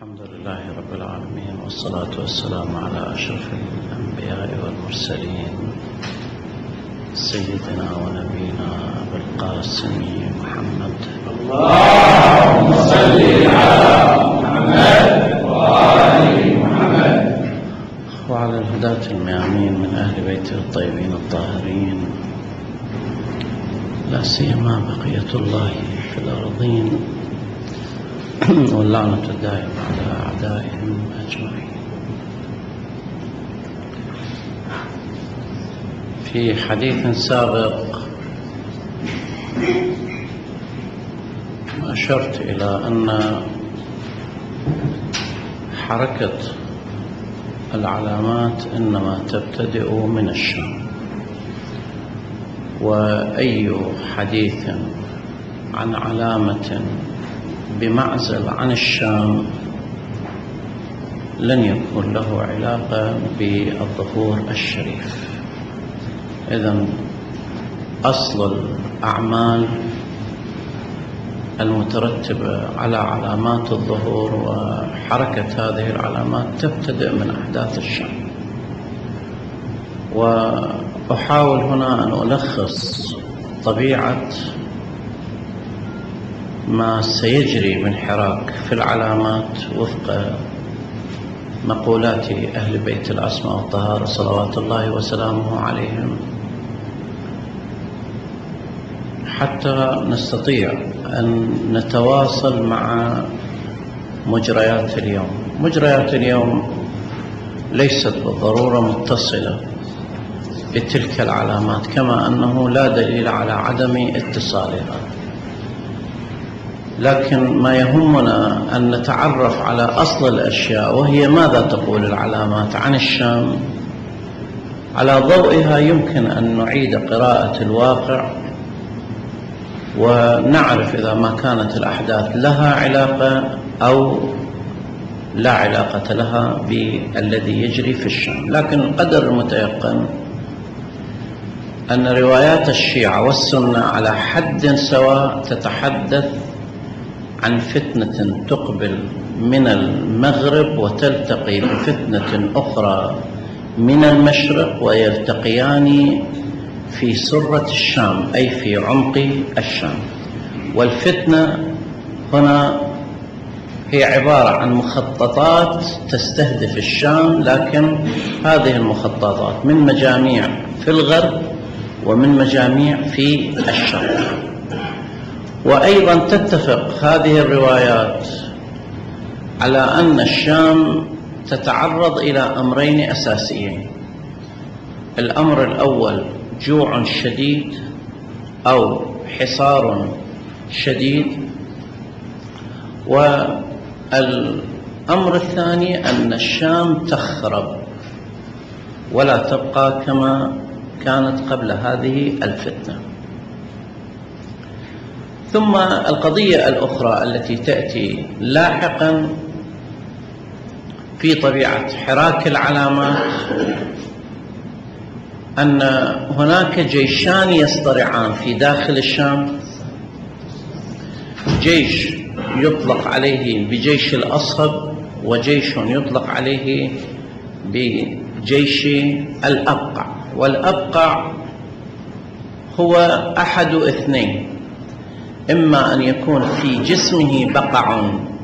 الحمد لله رب العالمين والصلاة والسلام على أشرف الأنبياء والمرسلين سيدنا ونبينا أبي القاسم محمد. اللهم صل على محمد وآل محمد. وعلى الهداة الميامين من أهل بيته الطيبين الطاهرين. لا سيما بقية الله في الأرضين. واللعنة الدائمة على أعدائهم أجمعين. في حديث سابق أشرت إلى أن حركة العلامات إنما تبتدئ من الشام. وأي حديث عن علامة بمعزل عن الشام. لن يكون له علاقة بالظهور الشريف. إذا أصل الأعمال المترتبة على علامات الظهور وحركة هذه العلامات تبتدئ من أحداث الشام. وأحاول هنا أن ألخص طبيعة ما سيجري من حراك في العلامات وفق مقولات أهل بيت الأسماء والطهارة صلوات الله وسلامه عليهم. حتى نستطيع أن نتواصل مع مجريات اليوم. مجريات اليوم ليست بالضرورة متصلة بتلك العلامات كما أنه لا دليل على عدم اتصالها. لكن ما يهمنا أن نتعرف على أصل الأشياء وهي ماذا تقول العلامات عن الشام؟ على ضوئها يمكن أن نعيد قراءة الواقع ونعرف إذا ما كانت الأحداث لها علاقة أو لا علاقة لها بالذي يجري في الشام. لكن القدر المتيقن أن روايات الشيعة والسنة على حد سواء تتحدث عن فتنة تقبل من المغرب وتلتقي بفتنة أخرى من المشرق ويلتقيان في سرة الشام أي في عمق الشام. والفتنة هنا هي عبارة عن مخططات تستهدف الشام لكن هذه المخططات من مجاميع في الغرب ومن مجاميع في الشرق وأيضا تتفق هذه الروايات على أن الشام تتعرض إلى أمرين أساسيين. الأمر الأول جوع شديد أو حصار شديد والأمر الثاني أن الشام تخرب ولا تبقى كما كانت قبل هذه الفتنة. ثم القضية الأخرى التي تأتي لاحقا في طبيعة حراك العلامات أن هناك جيشان يصطرعان في داخل الشام. جيش يطلق عليه بجيش الأصهب وجيش يطلق عليه بجيش الأبقع. والأبقع هو أحد اثنين. إما أن يكون في جسمه بقع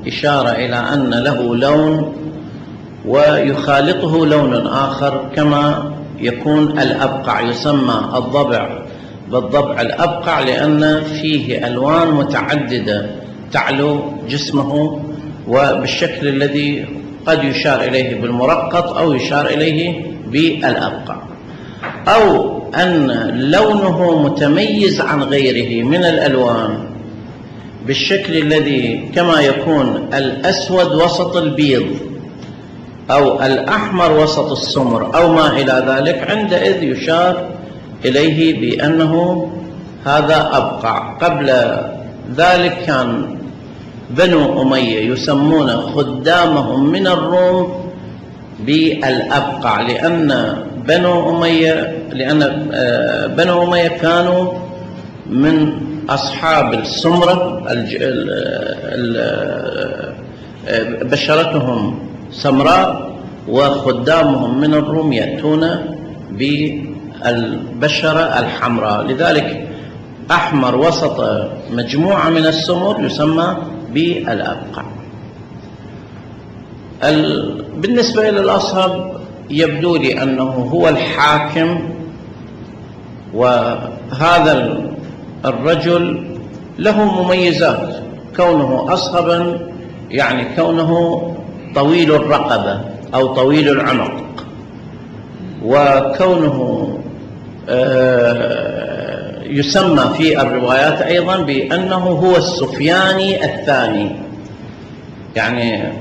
إشارة إلى أن له لون ويخالطه لون آخر كما يكون الأبقع يسمى الضبع. بالضبع الأبقع لأن فيه ألوان متعددة تعلو جسمه وبالشكل الذي قد يشار إليه بالمرقط أو يشار إليه بالأبقع. أو أن لونه متميز عن غيره من الألوان. بالشكل الذي كما يكون الأسود وسط البيض أو الأحمر وسط السمر أو ما إلى ذلك عندئذ يشار إليه بأنه هذا أبقع. قبل ذلك كان بنو أمية يسمون خدامهم من الروم بالأبقع لأن بنو أمية لأن بنو أمية كانوا من أصحاب السمرة بشرتهم سمراء وخدامهم من الروم يأتون بالبشرة الحمراء. لذلك أحمر وسط مجموعة من السمر يسمى بالأبقع بالنسبة إلى الأصهب يبدو لي أنه هو الحاكم وهذا الرجل له مميزات كونه أصهبا يعني كونه طويل الرقبة أو طويل العنق وكونه آه، يسمى في الروايات أيضا بأنه هو السفياني الثاني. يعني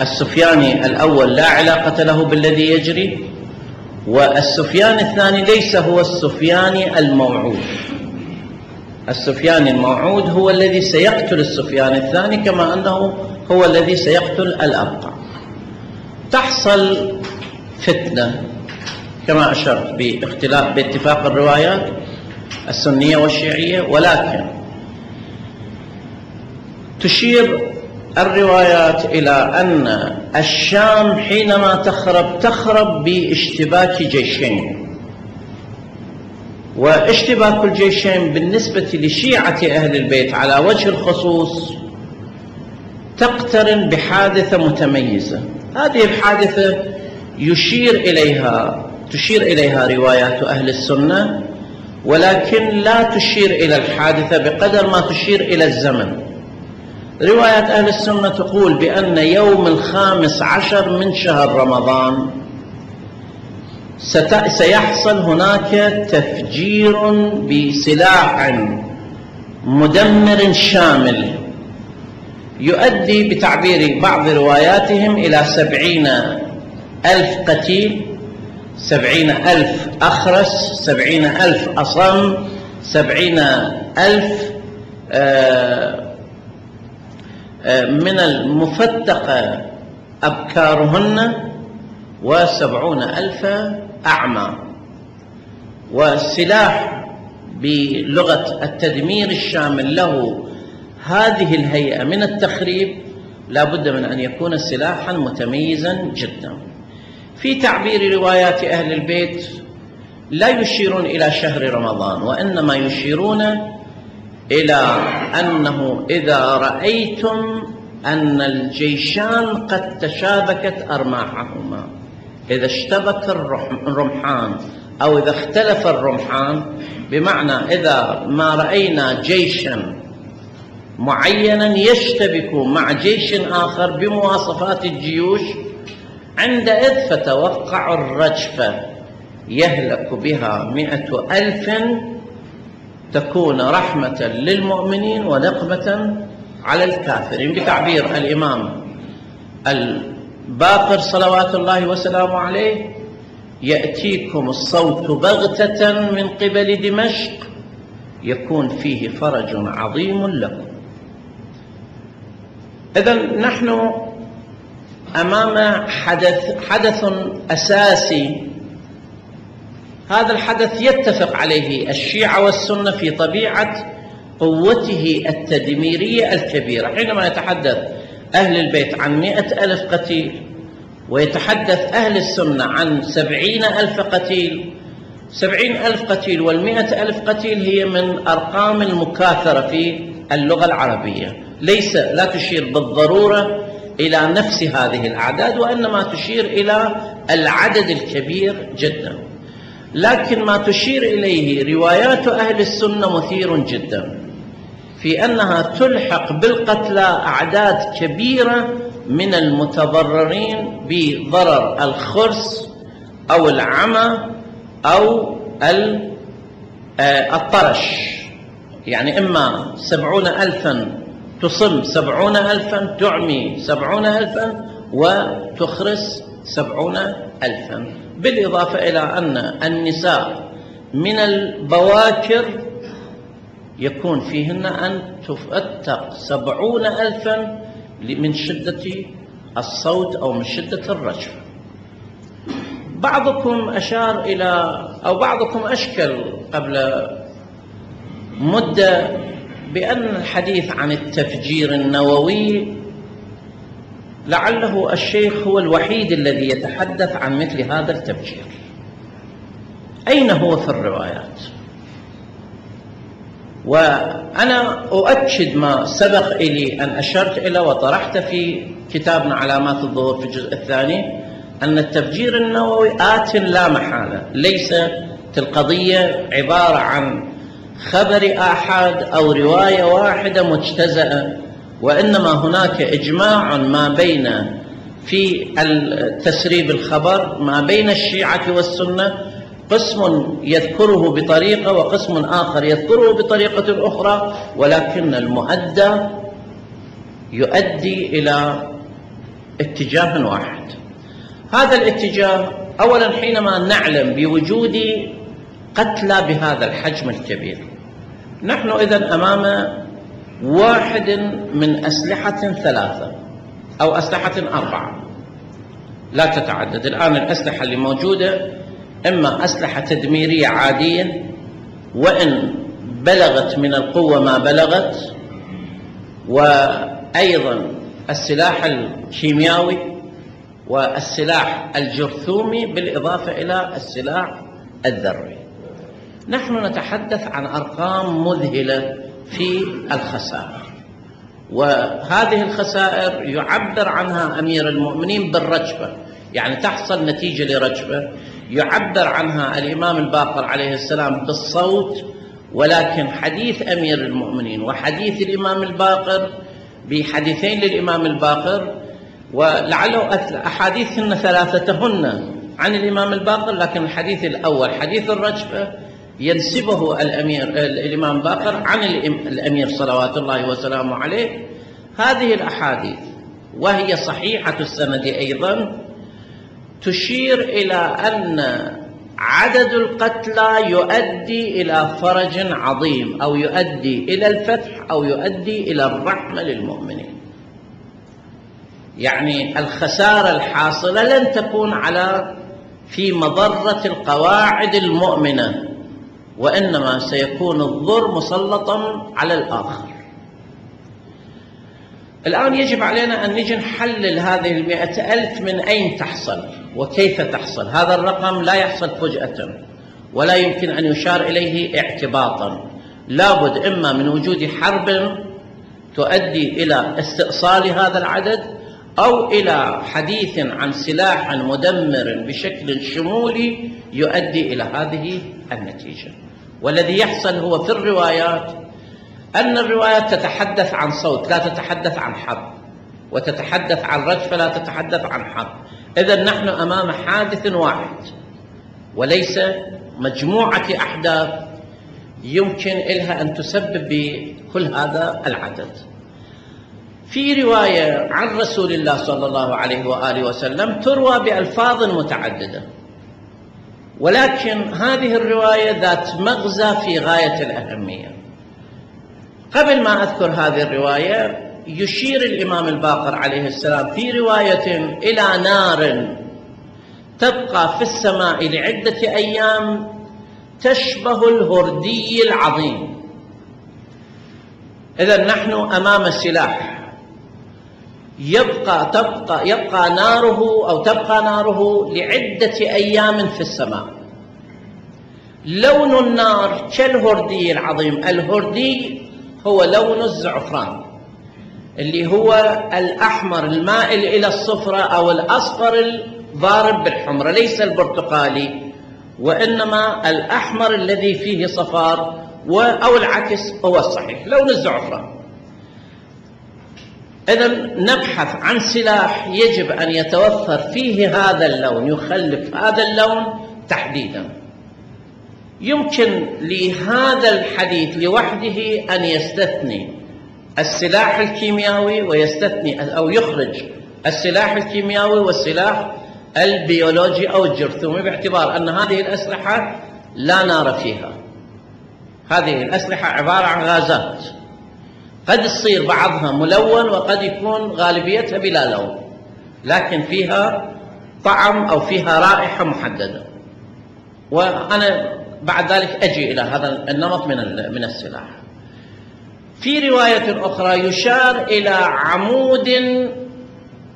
السفياني الأول لا علاقة له بالذي يجري والسفيان الثاني ليس هو السفياني الموعود. السفياني الموعود هو الذي سيقتل السفيان الثاني كما أنه هو الذي سيقتل الأبقى تحصل فتنة كما أشرت باختلاف باتفاق الروايات السنية والشيعية ولكن تشير الروايات إلى أن الشام حينما تخرب تخرب باشتباك جيشين. واشتباك الجيشين بالنسبة لشيعة أهل البيت على وجه الخصوص تقترن بحادثة متميزة. هذه الحادثة يشير إليها تشير إليها روايات أهل السنة ولكن لا تشير إلى الحادثة بقدر ما تشير إلى الزمن. رواية أهل السنة تقول بأن يوم الخامس عشر من شهر رمضان سيحصل هناك تفجير بسلاح مدمر شامل. يؤدي بتعبير بعض رواياتهم إلى سبعين ألف قتيل سبعين ألف أخرس سبعين ألف أصم سبعين ألف آه من المفتقة أبكارهن وسبعون ألف أعمى. والسلاح بلغة التدمير الشامل له هذه الهيئة من التخريب لا بد من أن يكون سلاحا متميزا جدا. في تعبير روايات أهل البيت لا يشيرون إلى شهر رمضان وإنما يشيرون إلى أنه إذا رأيتم أن الجيشان قد تشابكت أرماحهما. إذا اشتبك الرمحان أو إذا اختلف الرمحان بمعنى إذا ما رأينا جيشا معينا يشتبك مع جيش آخر بمواصفات الجيوش عندئذ فتوقع الرجفة يهلك بها مئة ألف تكون رحمة للمؤمنين ونقمة على الكافرين. بتعبير الإمام الباقر صلوات الله وسلامه عليه يأتيكم الصوت بغتة من قبل دمشق يكون فيه فرج عظيم لكم. إذا نحن أمام حدث حدث أساسي. هذا الحدث يتفق عليه الشيعة والسنة في طبيعة قوته التدميرية الكبيرة. حينما يتحدث أهل البيت عن مئة ألف قتيل ويتحدث أهل السنة عن سبعين ألف قتيل. سبعين ألف قتيل والمئة ألف قتيل هي من أرقام المكاثرة في اللغة العربية. ليس لا تشير بالضرورة إلى نفس هذه الأعداد وإنما تشير إلى العدد الكبير جدا. لكن ما تشير إليه روايات أهل السنة مثير جدا. في أنها تلحق بالقتلى أعداد كبيرة من المتضررين بضرر الخرس أو العمى أو آه، الطرش. يعني إما سبعون ألفا تصم سبعون ألفا تعمي سبعون ألفا وتخرس سبعون ألفا. بالإضافة إلى أن النساء من البواكر يكون فيهن أن تفتق سبعون ألفا من شدة الصوت أو من شدة الرجف. بعضكم أشار إلى أو بعضكم أشكل قبل مدة بأن الحديث عن التفجير النووي لعله الشيخ هو الوحيد الذي يتحدث عن مثل هذا التفجير. أين هو في الروايات؟ وأنا أؤكد ما سبق إلي أن أشرت إلى وطرحت في كتابنا علامات الظهور في الجزء الثاني أن التفجير النووي آت لا محالة ليس القضية عبارة عن خبر آحاد أو رواية واحدة مجتزأة وإنما هناك إجماع ما بين في تسريب الخبر ما بين الشيعة والسنة قسم يذكره بطريقة وقسم آخر يذكره بطريقة أخرى ولكن المؤدى يؤدي إلى اتجاه واحد. هذا الاتجاه أولا حينما نعلم بوجود قتلى بهذا الحجم الكبير نحن إذا أمام واحد من أسلحة ثلاثة أو أسلحة أربعة. لا تتعدد. الآن الأسلحة اللي موجودة إما أسلحة تدميرية عادية وإن بلغت من القوة ما بلغت وأيضا السلاح الكيميائي والسلاح الجرثومي بالإضافة إلى السلاح الذري. نحن نتحدث عن أرقام مذهلة في الخسائر وهذه الخسائر يعبر عنها أمير المؤمنين بالرجفة يعني تحصل نتيجة لرجفة. يعبر عنها الإمام الباقر عليه السلام بالصوت ولكن حديث أمير المؤمنين وحديث الإمام الباقر بحديثين للإمام الباقر ولعله أحاديثهن ثلاثتهن عن الإمام الباقر لكن الحديث الأول حديث الرجفة ينسبه الأمير الإمام باقر عن الأمير صلوات الله وسلامه عليه. هذه الأحاديث وهي صحيحة السند أيضا تشير إلى أن عدد القتلى يؤدي إلى فرج عظيم أو يؤدي إلى الفتح أو يؤدي إلى الرحمة للمؤمنين. يعني الخسارة الحاصلة لن تكون على في مضرة القواعد المؤمنة وإنما سيكون الضر مسلطا على الآخر. الآن يجب علينا أن نجي نحلل هذه المئة ألف من أين تحصل. وكيف تحصل؟ هذا الرقم لا يحصل فجأة ولا يمكن أن يشار إليه اعتباطا. لابد إما من وجود حرب تؤدي إلى استئصال هذا العدد أو إلى حديث عن سلاح مدمر بشكل شمولي يؤدي إلى هذه النتيجة. والذي يحصل هو في الروايات أن الروايات تتحدث عن صوت لا تتحدث عن حرب وتتحدث عن رجفة لا تتحدث عن حرب. إذا نحن أمام حادث واحد وليس مجموعة أحداث يمكن لها أن تسبب بكل هذا العدد. في رواية عن رسول الله صلى الله عليه وآله وسلم تروى بألفاظ متعددة. ولكن هذه الرواية ذات مغزى في غاية الأهمية. قبل ما أذكر هذه الرواية يشير الإمام الباقر عليه السلام في رواية إلى نار تبقى في السماء لعدة أيام تشبه الهردي العظيم. إذا نحن أمام سلاح. يبقى تبقى يبقى ناره أو تبقى ناره لعدة أيام في السماء. لون النار كالهردي العظيم. الهردي هو لون الزعفران. اللي هو الأحمر المائل إلى الصفرة أو الأصفر الضارب بالحمرة ليس البرتقالي. وإنما الأحمر الذي فيه صفار أو العكس هو الصحيح لون الزعفران إذا نبحث عن سلاح يجب أن يتوفر فيه هذا اللون يخلف هذا اللون تحديدا. يمكن لهذا الحديث لوحده أن يستثني. السلاح الكيميائي ويستثني أو يخرج السلاح الكيميائي والسلاح البيولوجي أو الجرثومي باعتبار أن هذه الأسلحة لا نار فيها. هذه الأسلحة عبارة عن غازات. قد تصير بعضها ملون وقد يكون غالبيتها بلا لون لكن فيها طعم أو فيها رائحة محددة. وأنا بعد ذلك أجي إلى هذا النمط من من السلاح. في رواية أخرى يشار إلى عمود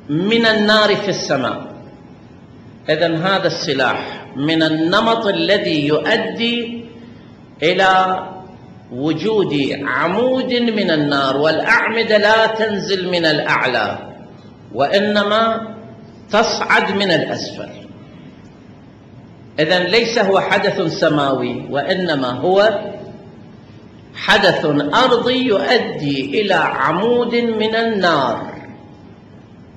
من النار في السماء. إذا هذا السلاح من النمط الذي يؤدي إلى وجود عمود من النار والأعمدة لا تنزل من الأعلى وإنما تصعد من الأسفل. إذا ليس هو حدث سماوي وإنما هو حدث أرضي يؤدي إلى عمود من النار.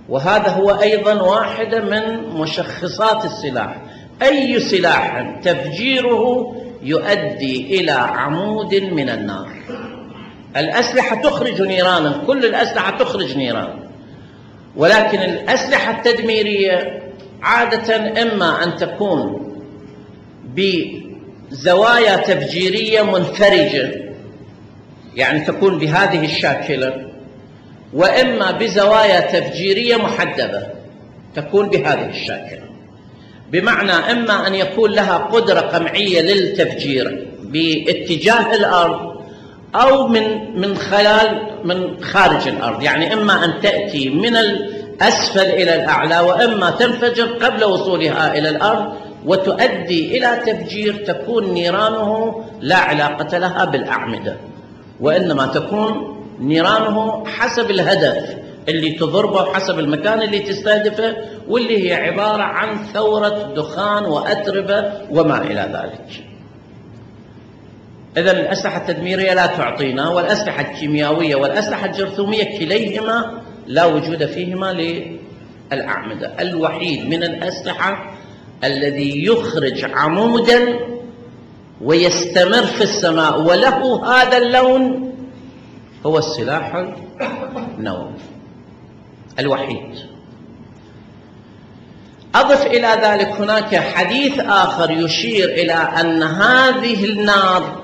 وهذا هو أيضا واحدة من مشخصات السلاح. أي سلاح تفجيره يؤدي إلى عمود من النار؟ الأسلحة تخرج نيرانا كل الأسلحة تخرج نيران. ولكن الأسلحة التدميرية عادة إما أن تكون بزوايا تفجيرية منفرجة يعني تكون بهذه الشاكلة وإما بزوايا تفجيرية محدبة تكون بهذه الشاكلة بمعنى إما أن يكون لها قدرة قمعية للتفجير باتجاه الأرض أو من من خلال من خارج الأرض. يعني إما أن تأتي من الأسفل إلى الأعلى وإما تنفجر قبل وصولها إلى الأرض وتؤدي إلى تفجير تكون نيرانه لا علاقة لها بالأعمدة. وإنما تكون نيرانه حسب الهدف اللي تضربه حسب المكان اللي تستهدفه واللي هي عبارة عن ثورة دخان وأتربة وما إلى ذلك. إذا الأسلحة التدميرية لا تعطينا والأسلحة الكيميائية والأسلحة الجرثومية كليهما لا وجود فيهما للأعمدة. الوحيد من الأسلحة الذي يخرج عمودا ويستمر في السماء وله هذا اللون هو السلاح النووي الوحيد. أضف إلى ذلك هناك حديث آخر يشير إلى أن هذه النار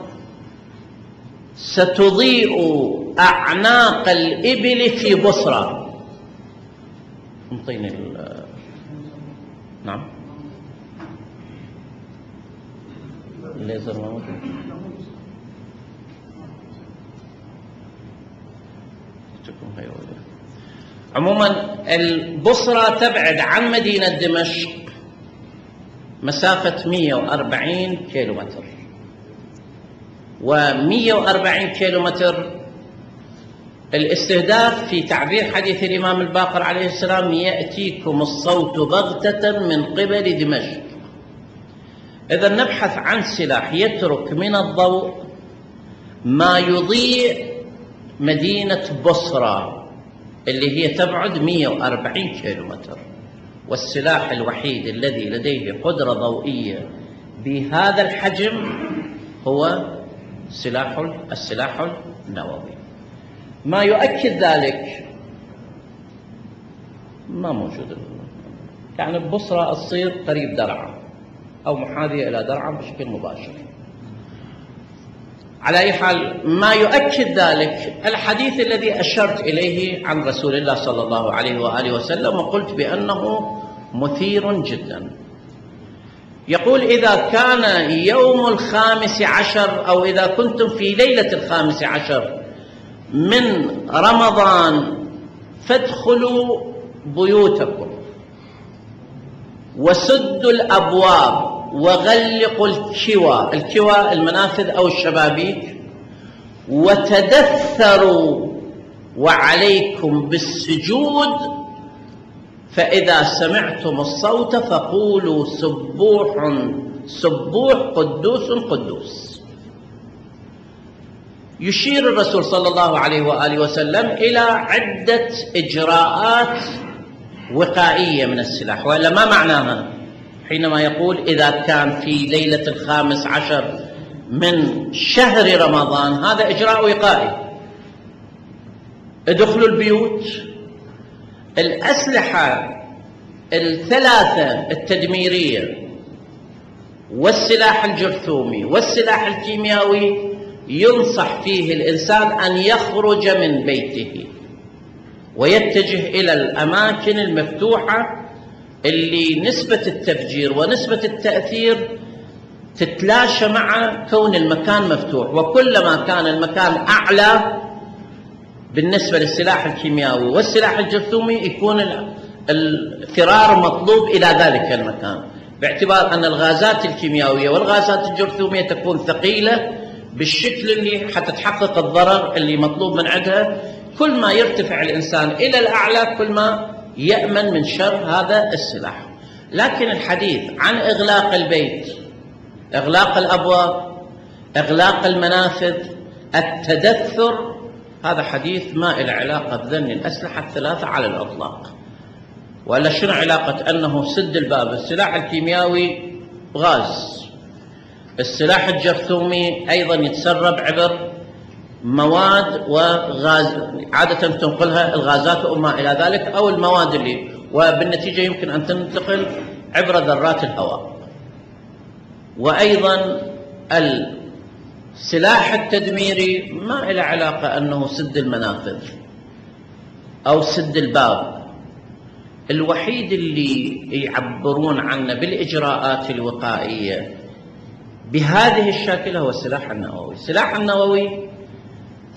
ستضيء أعناق الإبل في بصرة. نعم. الليزر ما عموما البصرة تبعد عن مدينة دمشق مسافة 140 كيلومتر. و140 كيلومتر الاستهداف في تعبير حديث الإمام الباقر عليه السلام يأتيكم الصوت بغتة من قبل دمشق. إذا نبحث عن سلاح يترك من الضوء ما يضيء مدينة بصرة اللي هي تبعد 140 كيلومتر. والسلاح الوحيد الذي لديه قدرة ضوئية بهذا الحجم هو سلاح السلاح النووي. ما يؤكد ذلك ما موجود. يعني ببصرة تصير قريب درعا. أو محاذية إلى درعا بشكل مباشر. على أي حال ما يؤكد ذلك الحديث الذي أشرت إليه عن رسول الله صلى الله عليه وآله وسلم وقلت بأنه مثير جدا. يقول إذا كان يوم الخامس عشر أو إذا كنتم في ليلة الخامس عشر من رمضان فادخلوا بيوتكم. وسدوا الأبواب وغلقوا الكوى. الكوى المنافذ أو الشبابيك. وتدثروا وعليكم بالسجود. فإذا سمعتم الصوت فقولوا سبوح سبوح قدوس قدوس. يشير الرسول صلى الله عليه وآله وسلم إلى عدة إجراءات وقائية من السلاح وإلا ما معناها حينما يقول إذا كان في ليلة الخامس عشر من شهر رمضان هذا إجراء وقائي. ادخلوا البيوت. الأسلحة الثلاثة التدميرية والسلاح الجرثومي والسلاح الكيميائي ينصح فيه الإنسان أن يخرج من بيته. ويتجه إلى الأماكن المفتوحة اللي نسبة التفجير ونسبة التأثير تتلاشى مع كون المكان مفتوح. وكلما كان المكان أعلى بالنسبة للسلاح الكيميائي والسلاح الجرثومي يكون الفرار مطلوب إلى ذلك المكان. باعتبار أن الغازات الكيميائية والغازات الجرثومية تكون ثقيلة بالشكل اللي حتى تحقق الضرر اللي مطلوب من عندها. كل ما يرتفع الإنسان إلى الأعلى كل ما يأمن من شر هذا السلاح. لكن الحديث عن إغلاق البيت إغلاق الأبواب إغلاق المنافذ التدثر هذا حديث ما له علاقة بذن الأسلحة الثلاثة على الإطلاق. ولا شنو علاقة؟ أنه سد الباب السلاح الكيميائي غاز. السلاح الجرثومي أيضا يتسرب عبر مواد وغاز عادة تنقلها الغازات وما إلى ذلك أو المواد اللي وبالنتيجة يمكن أن تنتقل عبر ذرات الهواء. وأيضا السلاح التدميري ما له علاقة أنه سد المنافذ أو سد الباب. الوحيد اللي يعبرون عنه بالإجراءات الوقائية بهذه الشكل هو السلاح النووي. السلاح النووي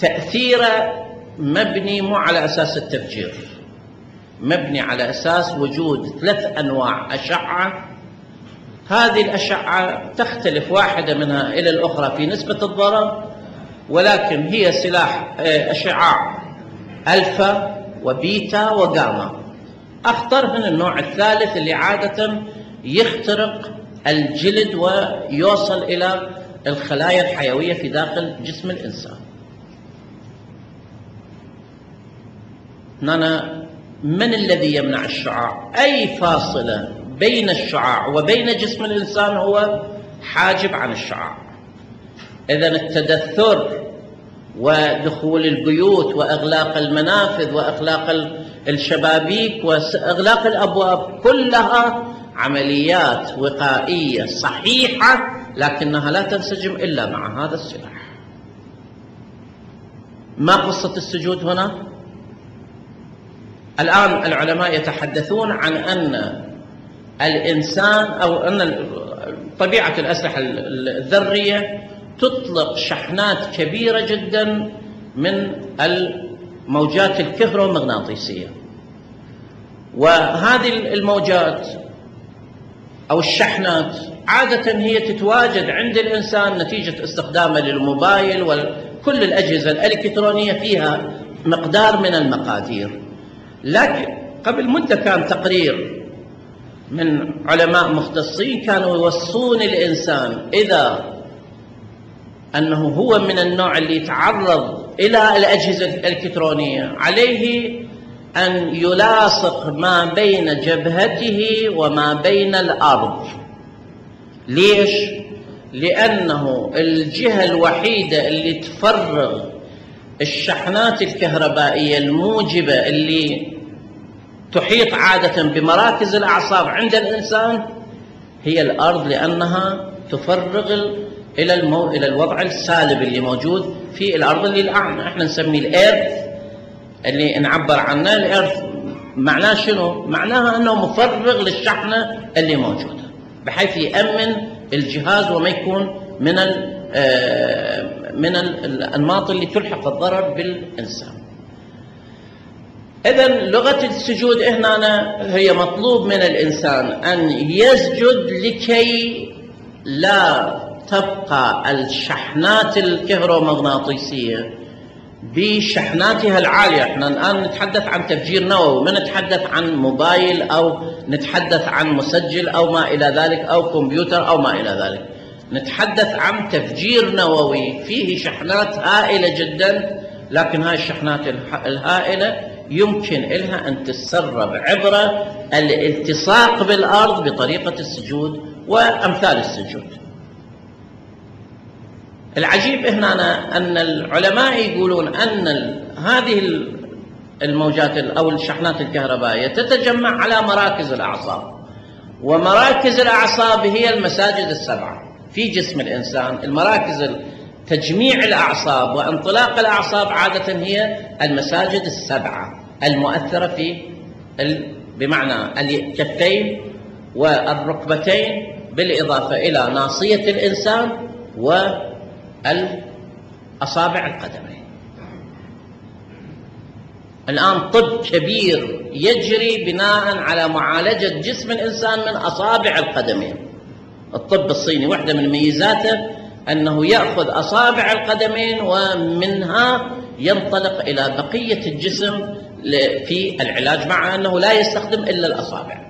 تأثيره مبني مو على أساس التفجير. مبني على أساس وجود ثلاث أنواع أشعة. هذه الأشعة تختلف واحدة منها إلى الأخرى في نسبة الضرر ولكن هي سلاح آه، أشعاع ألفا وبيتا وغاما أخطر من النوع الثالث اللي عادة يخترق الجلد ويوصل إلى الخلايا الحيوية في داخل جسم الإنسان. هنا من الذي يمنع الشعاع؟ أي فاصلة بين الشعاع وبين جسم الإنسان هو حاجب عن الشعاع. إذا التدثر ودخول البيوت وإغلاق المنافذ وإغلاق الشبابيك وإغلاق الأبواب كلها عمليات وقائية صحيحة لكنها لا تنسجم إلا مع هذا السلاح. ما قصة السجود هنا؟ الآن العلماء يتحدثون عن أن الإنسان أو أن طبيعة الأسلحة الذرية تطلق شحنات كبيرة جدا من الموجات الكهرومغناطيسية وهذه الموجات أو الشحنات عادة هي تتواجد عند الإنسان نتيجة استخدامه للموبايل وكل الأجهزة الإلكترونية فيها مقدار من المقادير. لكن قبل مدة كان تقرير من علماء مختصين كانوا يوصون الإنسان إذا أنه هو من النوع اللي يتعرض إلى الأجهزة الإلكترونية عليه أن يلاصق ما بين جبهته وما بين الأرض ليش؟ لأنه الجهة الوحيدة اللي تفرغ الشحنات الكهربائية الموجبة اللي تحيط عادة بمراكز الأعصاب عند الإنسان هي الأرض لأنها تفرغ إلى المو... إلى الوضع السالب اللي موجود في الأرض اللي الآن إحنا نسميه الإيرث اللي نعبر عنه الإيرث معناه شنو؟ معناها أنه مفرغ للشحنة اللي موجودة بحيث يأمن الجهاز وما يكون من آه، من الأنماط اللي تلحق الضرر بالإنسان. إذا لغة السجود هنا هي مطلوب من الإنسان أن يسجد لكي لا تبقى الشحنات الكهرومغناطيسية بشحناتها العالية. إحنا الآن نتحدث عن تفجير نووي ما نتحدث عن موبايل أو نتحدث عن مسجل أو ما إلى ذلك أو كمبيوتر أو ما إلى ذلك. نتحدث عن تفجير نووي فيه شحنات هائلة جدا لكن هاي الشحنات الهائلة يمكن لها أن تتسرب عبر الالتصاق بالأرض بطريقة السجود وأمثال السجود. العجيب هنا أن العلماء يقولون أن هذه الموجات أو الشحنات الكهربائية تتجمع على مراكز الأعصاب. ومراكز الأعصاب هي المساجد السبعة في جسم الإنسان. المراكز تجميع الأعصاب وانطلاق الأعصاب عادة هي المساجد السبعة المؤثرة في بمعنى الكفين والركبتين بالإضافة إلى ناصية الإنسان والأصابع القدمين. الآن طب كبير يجري بناء على معالجة جسم الإنسان من أصابع القدمين. الطب الصيني واحدة من ميزاته أنه يأخذ أصابع القدمين ومنها ينطلق إلى بقية الجسم في العلاج مع أنه لا يستخدم إلا الأصابع.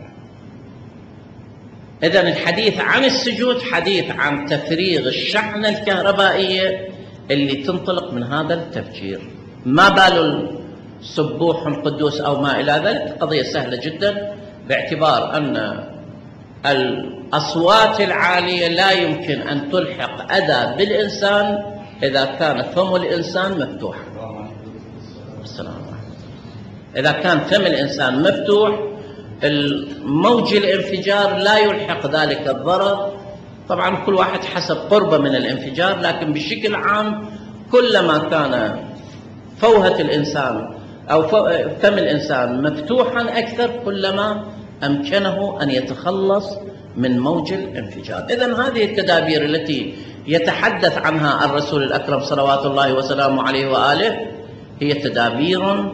إذا الحديث عن السجود حديث عن تفريغ الشحنة الكهربائية اللي تنطلق من هذا التفجير. ما بال سبوح قدوس أو ما إلى ذلك؟ قضية سهلة جدا باعتبار أن الأصوات العالية لا يمكن أن تلحق أذى بالإنسان إذا كان فم الإنسان مفتوحا السلام إذا كان فم الإنسان مفتوح الموج الانفجار لا يلحق ذلك الضرر. طبعا كل واحد حسب قربه من الانفجار لكن بشكل عام كلما كان فوهة الإنسان أو فم الإنسان مفتوحا أكثر كلما أمكنه أن يتخلص من موج الانفجار. إذا هذه التدابير التي يتحدث عنها الرسول الأكرم صلوات الله وسلامه عليه وآله هي تدابير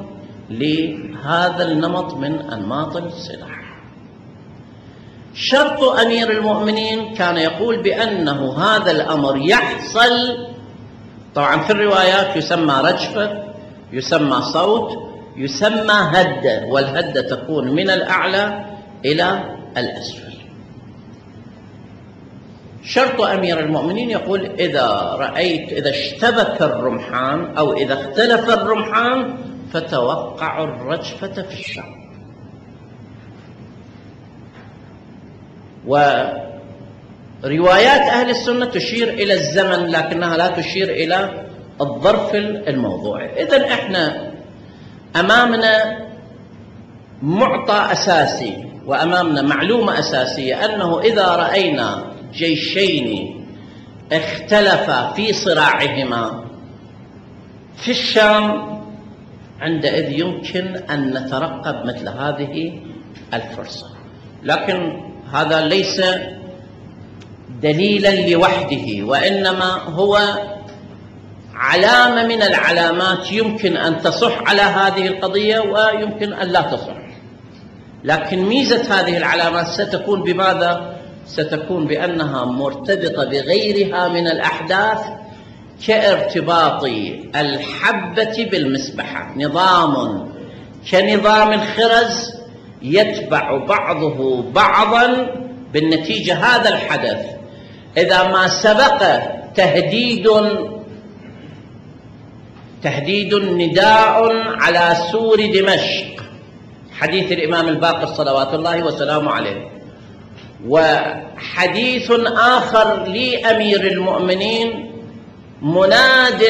لهذا النمط من أنماط السلاح شرط أمير المؤمنين كان يقول بأنه هذا الأمر يحصل طبعا في الروايات يسمى رجفة يسمى صوت يسمى هدة والهدة تكون من الأعلى إلى الأسفل. شرط أمير المؤمنين يقول إذا رأيت إذا اشتبك الرمحان أو إذا اختلف الرمحان فتوقعوا الرجفة في الشام وروايات أهل السنة تشير إلى الزمن لكنها لا تشير إلى الظرف الموضوعي. إذا إحنا أمامنا معطى أساسي وأمامنا معلومة أساسية أنه إذا رأينا جيشين اختلفا في صراعهما في الشام عندئذ يمكن أن نترقب مثل هذه الفرصة. لكن هذا ليس دليلا لوحده وإنما هو علامة من العلامات يمكن أن تصح على هذه القضية ويمكن أن لا تصح. لكن ميزة هذه العلامات ستكون بماذا؟ ستكون بأنها مرتبطة بغيرها من الأحداث كارتباط الحبة بالمسبحة. نظام كنظام الخرز يتبع بعضه بعضا بالنتيجة هذا الحدث. إذا ما سبق تهديد تهديد نداء على سور دمشق. حديث الإمام الباقر صلوات الله وسلامه عليه. وحديث آخر لأمير المؤمنين مناد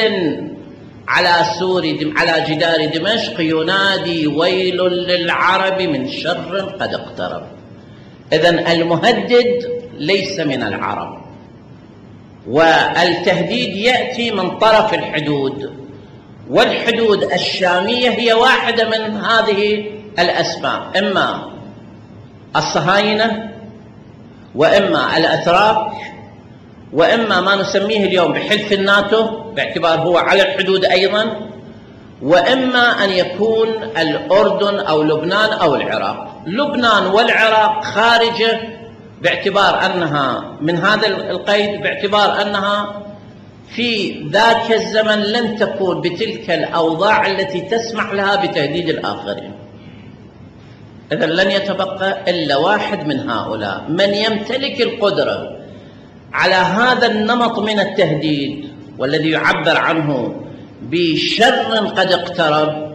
على سور على جدار دمشق ينادي ويل للعرب من شر قد اقترب. إذا المهدد ليس من العرب. والتهديد يأتي من طرف الحدود. والحدود الشامية هي واحدة من هذه الأسماء إما الصهاينة وإما الأتراك وإما ما نسميه اليوم بحلف الناتو باعتبار هو على الحدود أيضا وإما أن يكون الأردن أو لبنان أو العراق. لبنان والعراق خارجة باعتبار أنها من هذا القيد باعتبار أنها في ذاك الزمن لم تكون بتلك الأوضاع التي تسمح لها بتهديد الآخرين. إذا لن يتبقى إلا واحد من هؤلاء. من يمتلك القدرة على هذا النمط من التهديد والذي يعبر عنه بشر قد اقترب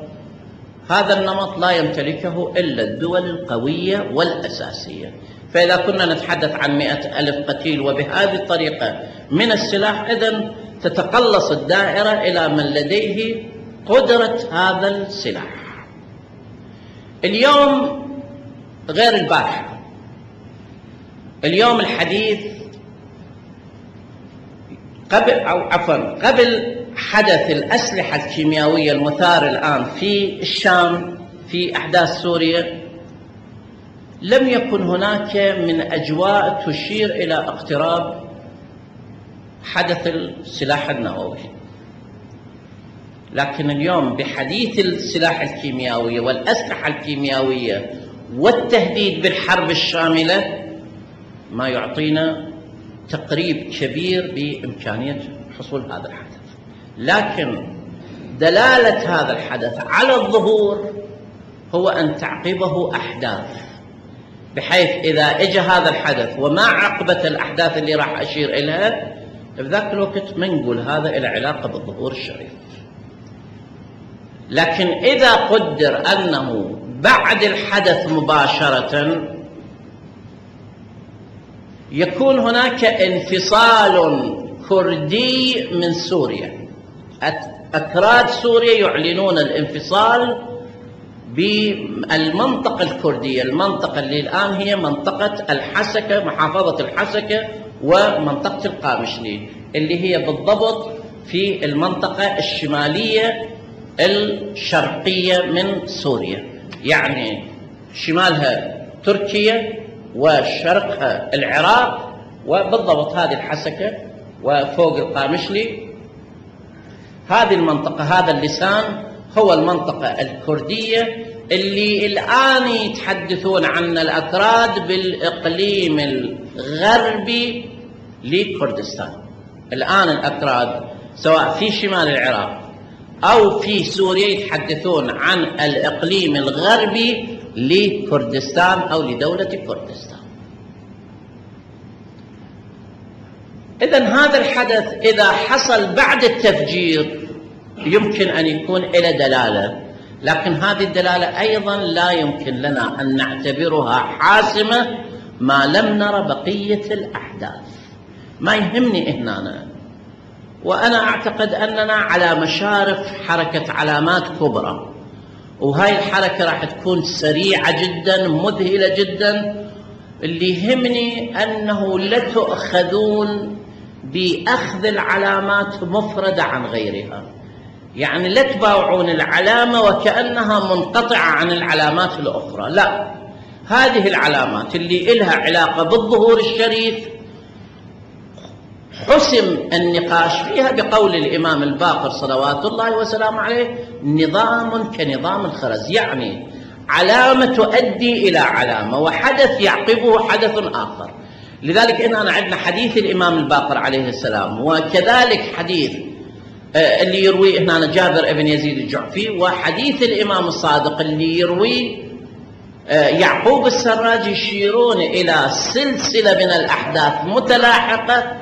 هذا النمط لا يمتلكه إلا الدول القوية والأساسية. فإذا كنا نتحدث عن مئة ألف قتيل وبهذه الطريقة من السلاح إذن تتقلص الدائرة إلى من لديه قدرة هذا السلاح. اليوم غير البارحة اليوم الحديث قبل أو عفوا قبل حدث الأسلحة الكيميائية المثار الآن في الشام في أحداث سوريا لم يكن هناك من أجواء تشير إلى اقتراب حدث السلاح النووي. لكن اليوم بحديث السلاح الكيميائي والأسلحة الكيميائية والتهديد بالحرب الشاملة ما يعطينا تقريب كبير بإمكانية حصول هذا الحدث. لكن دلالة هذا الحدث على الظهور هو أن تعقبه أحداث بحيث إذا إجا هذا الحدث وما عقبة الأحداث اللي راح أشير إليها في ذاك الوقت ما نقول هذا إلى علاقة بالظهور الشريف. لكن إذا قدر أنه بعد الحدث مباشرة يكون هناك انفصال كردي من سوريا. أكراد سوريا يعلنون الانفصال بالمنطقة الكردية. المنطقة اللي الآن هي منطقة الحسكة محافظة الحسكة ومنطقة القامشلي اللي هي بالضبط في المنطقة الشمالية الشرقية من سوريا. يعني شمالها تركيا وشرقها العراق وبالضبط هذه الحسكة وفوق القامشلي. هذه المنطقة هذا اللسان هو المنطقة الكردية اللي الآن يتحدثون عن الأكراد بالإقليم الغربي لكردستان. الآن الأكراد سواء في شمال العراق أو في سوريا يتحدثون عن الإقليم الغربي لكردستان أو لدولة كردستان إذا هذا الحدث إذا حصل بعد التفجير يمكن أن يكون إلى دلالة لكن هذه الدلالة أيضا لا يمكن لنا أن نعتبرها حاسمة ما لم نرى بقية الأحداث ما يهمني هنا أنا. وأنا أعتقد أننا على مشارف حركة علامات كبرى. وهاي الحركة راح تكون سريعة جدا مذهلة جدا اللي يهمني أنه لا تؤخذون بأخذ العلامات مفردة عن غيرها. يعني لا تباوعون العلامة وكأنها منقطعة عن العلامات الأخرى. لا هذه العلامات اللي إلها علاقة بالظهور الشريف حسم النقاش فيها بقول الإمام الباقر صلوات الله وسلامه عليه نظام كنظام الخرز. يعني علامة تؤدي إلى علامة وحدث يعقبه حدث آخر. لذلك إن أنا عندنا حديث الإمام الباقر عليه السلام وكذلك حديث آه، اللي يرويه هنا جابر ابن يزيد الجعفي وحديث الإمام الصادق اللي يرويه آه، يعقوب السراج يشيرون إلى سلسلة من الأحداث متلاحقة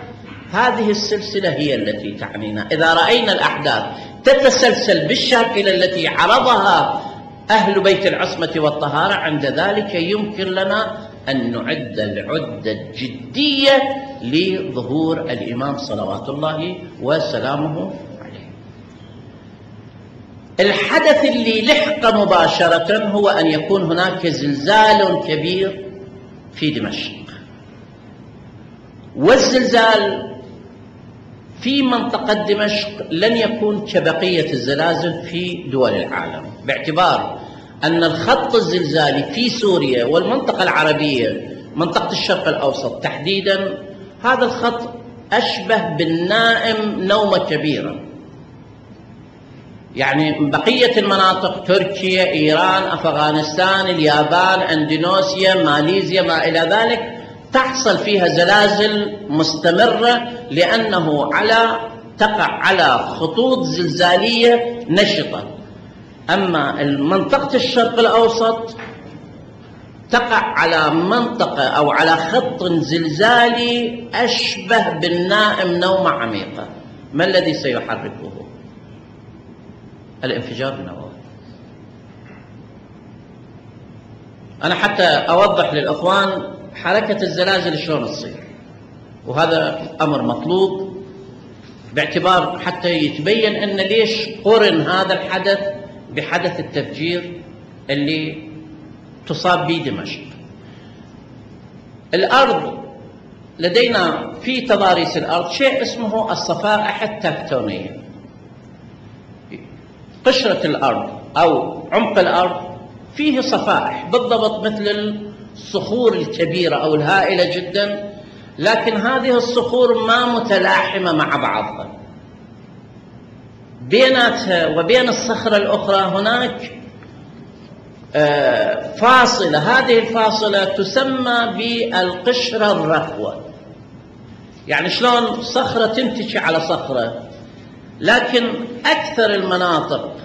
هذه السلسلة هي التي تعنينا. إذا رأينا الأحداث تتسلسل بالشاكلة التي عرضها أهل بيت العصمة والطهارة. عند ذلك يمكن لنا أن نعد العدة الجدية لظهور الإمام صلوات الله وسلامه عليه. الحدث اللي لحق مباشرة هو أن يكون هناك زلزال كبير في دمشق. والزلزال في منطقة دمشق لن يكون كبقية الزلازل في دول العالم. باعتبار أن الخط الزلزالي في سوريا والمنطقة العربية منطقة الشرق الأوسط تحديدا هذا الخط أشبه بالنائم نومة كبيرة. يعني بقية المناطق تركيا إيران أفغانستان اليابان أندونيسيا ماليزيا ما إلى ذلك تحصل فيها زلازل مستمرة لأنه على تقع على خطوط زلزالية نشطة. أما منطقة الشرق الأوسط تقع على منطقة أو على خط زلزالي أشبه بالنائم نومة عميقة. ما الذي سيحركه؟ الانفجار النووي. أنا حتى أوضح للأخوان حركة الزلازل شلون تصير؟ وهذا أمر مطلوب باعتبار حتى يتبين أن ليش قرن هذا الحدث بحدث التفجير اللي تصاب به دمشق. الأرض لدينا في تضاريس الأرض شيء اسمه الصفائح التكتونية. قشرة الأرض أو عمق الأرض فيه صفائح بالضبط مثل الصخور الكبيرة أو الهائلة جدا لكن هذه الصخور ما متلاحمة مع بعضها. بيناتها وبين الصخرة الأخرى هناك آه، فاصلة. هذه الفاصلة تسمى بالقشرة الرخوة يعني شلون صخرة تنتشي على صخرة لكن أكثر المناطق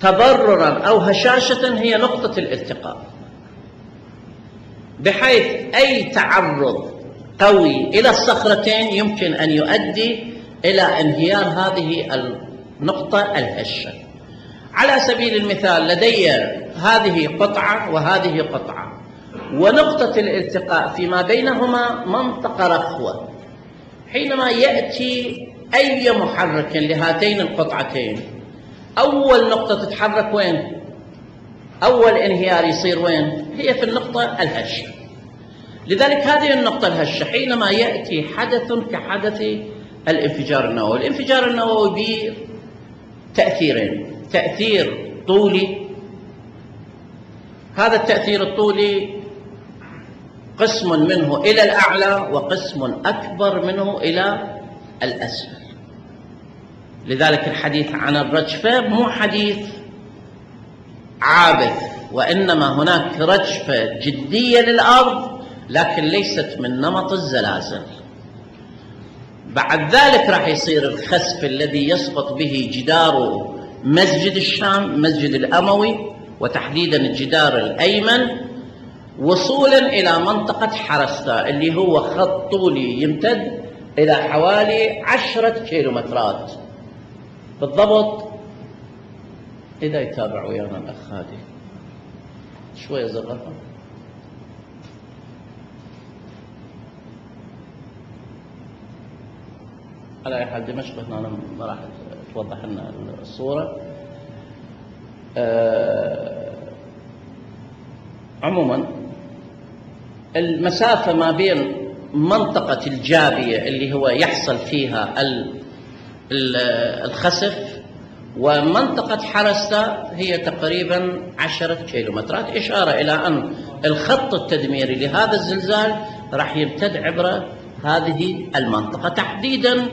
تضررا أو هشاشة هي نقطة الالتقاء. بحيث أي تعرض قوي إلى الصخرتين يمكن أن يؤدي إلى انهيار هذه النقطة الهشة. على سبيل المثال لدي هذه قطعة وهذه قطعة. ونقطة الالتقاء فيما بينهما منطقة رخوة. حينما يأتي أي محرك لهاتين القطعتين أول نقطة تتحرك وين؟ أول انهيار يصير وين؟ هي في النقطة الهشة. لذلك هذه النقطة الهشة حينما يأتي حدث كحدث الانفجار النووي. الانفجار النووي بتأثيرين. تأثير طولي. هذا التأثير الطولي قسم منه إلى الأعلى وقسم أكبر منه إلى الأسفل. لذلك الحديث عن الرجفة مو حديث عابث وإنما هناك رجفة جدية للأرض لكن ليست من نمط الزلازل. بعد ذلك راح يصير الخسف الذي يسقط به جدار مسجد الشام مسجد الأموي وتحديدا الجدار الأيمن وصولا إلى منطقة حرستا اللي هو خط طولي يمتد إلى حوالي عشرة كيلومترات. بالضبط إذا يتابع ويانا الأخ هادي. شوية زرقة على أي حال دمشق هنا ما راح توضح لنا الصورة. آه عموما المسافة ما بين منطقة الجابية اللي هو يحصل فيها الخسف ومنطقة حرستا هي تقريبا عشرة كيلومترات إشارة إلى أن الخط التدميري لهذا الزلزال راح يمتد عبر هذه المنطقة. تحديدا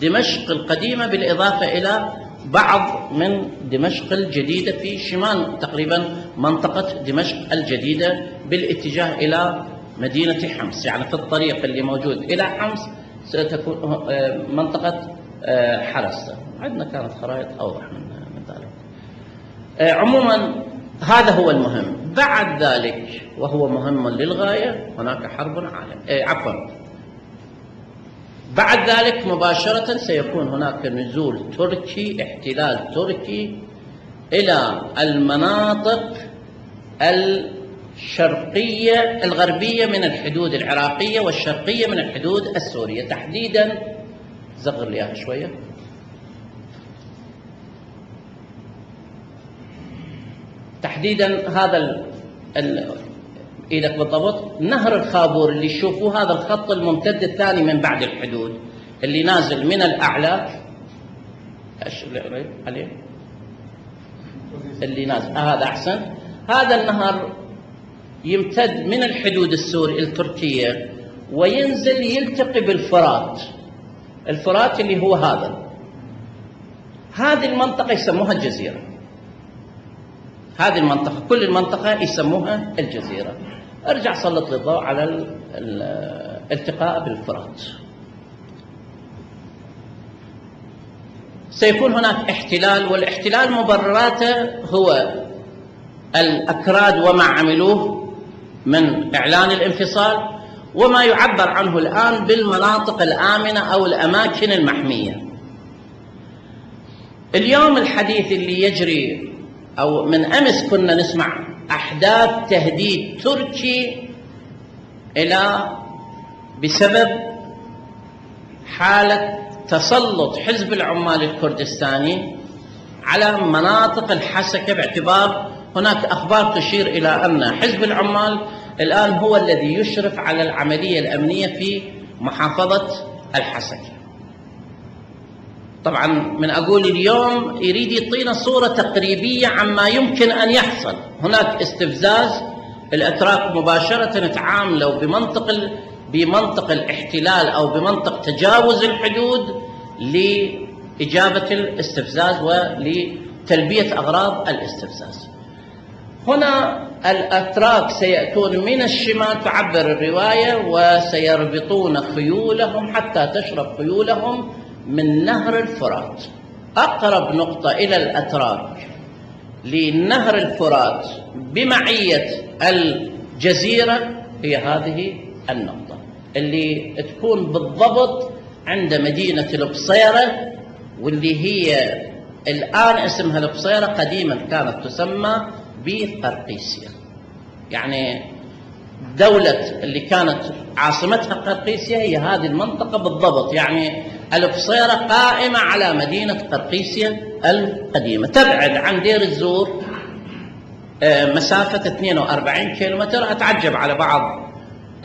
دمشق القديمة بالإضافة إلى بعض من دمشق الجديدة في شمال تقريبا منطقة دمشق الجديدة بالاتجاه إلى مدينة حمص. يعني في الطريق اللي موجود إلى حمص ستكون آه، منطقة آه، حرس عندنا كانت خرائط أوضح من من ذلك. آه، عموما هذا هو المهم. بعد ذلك وهو مهم للغاية هناك حرب عالم عفوا. بعد ذلك مباشرة سيكون هناك نزول تركي احتلال تركي إلى المناطق الشرقية الغربية من الحدود العراقية والشرقية من الحدود السورية. تحديدا زغر لي اياها شوية. تحديدا هذا ال ال إيدك بالضبط نهر الخابور اللي تشوفوه هذا الخط الممتد الثاني من بعد الحدود اللي نازل من الأعلى. عليه. اللي نازل. آه هذا أحسن. هذا النهر يمتد من الحدود السوري التركيه وينزل يلتقي بالفرات. الفرات اللي هو هذا. هذه المنطقة يسموها الجزيرة. هذه المنطقة كل المنطقة يسموها الجزيرة. ارجع سلط الضوء على الالتقاء بالفرات. سيكون هناك احتلال والاحتلال مبرراته هو الأكراد وما عملوه من إعلان الانفصال وما يعبر عنه الآن بالمناطق الآمنة أو الأماكن المحمية. اليوم الحديث اللي يجري أو من أمس كنا نسمع أحداث تهديد تركي إلى بسبب حالة تسلط حزب العمال الكردستاني على مناطق الحسكة باعتبار هناك أخبار تشير إلى أن حزب العمال الآن هو الذي يشرف على العملية الأمنية في محافظة الحسكة طبعا من أقول اليوم يريد يعطينا صورة تقريبية عما يمكن أن يحصل. هناك استفزاز الأتراك مباشرة تعاملوا بمنطق بمنطق الاحتلال أو بمنطق تجاوز الحدود إجابة الاستفزاز ولتلبية أغراض الاستفزاز. هنا الأتراك سيأتون من الشمال تعبر الرواية وسيربطون خيولهم حتى تشرب خيولهم. من نهر الفرات أقرب نقطة إلى الأتراك لنهر الفرات بمعية الجزيرة هي هذه النقطة. اللي تكون بالضبط عند مدينة البصيرة واللي هي الآن اسمها البصيرة قديما كانت تسمى بقرقيسيا. يعني دولة اللي كانت عاصمتها قرقيسيا هي هذه المنطقة بالضبط. يعني البصيرة قائمة على مدينة قرقيسيا القديمة. تبعد عن دير الزور آه، مسافة 42 كيلومتر. أتعجب على بعض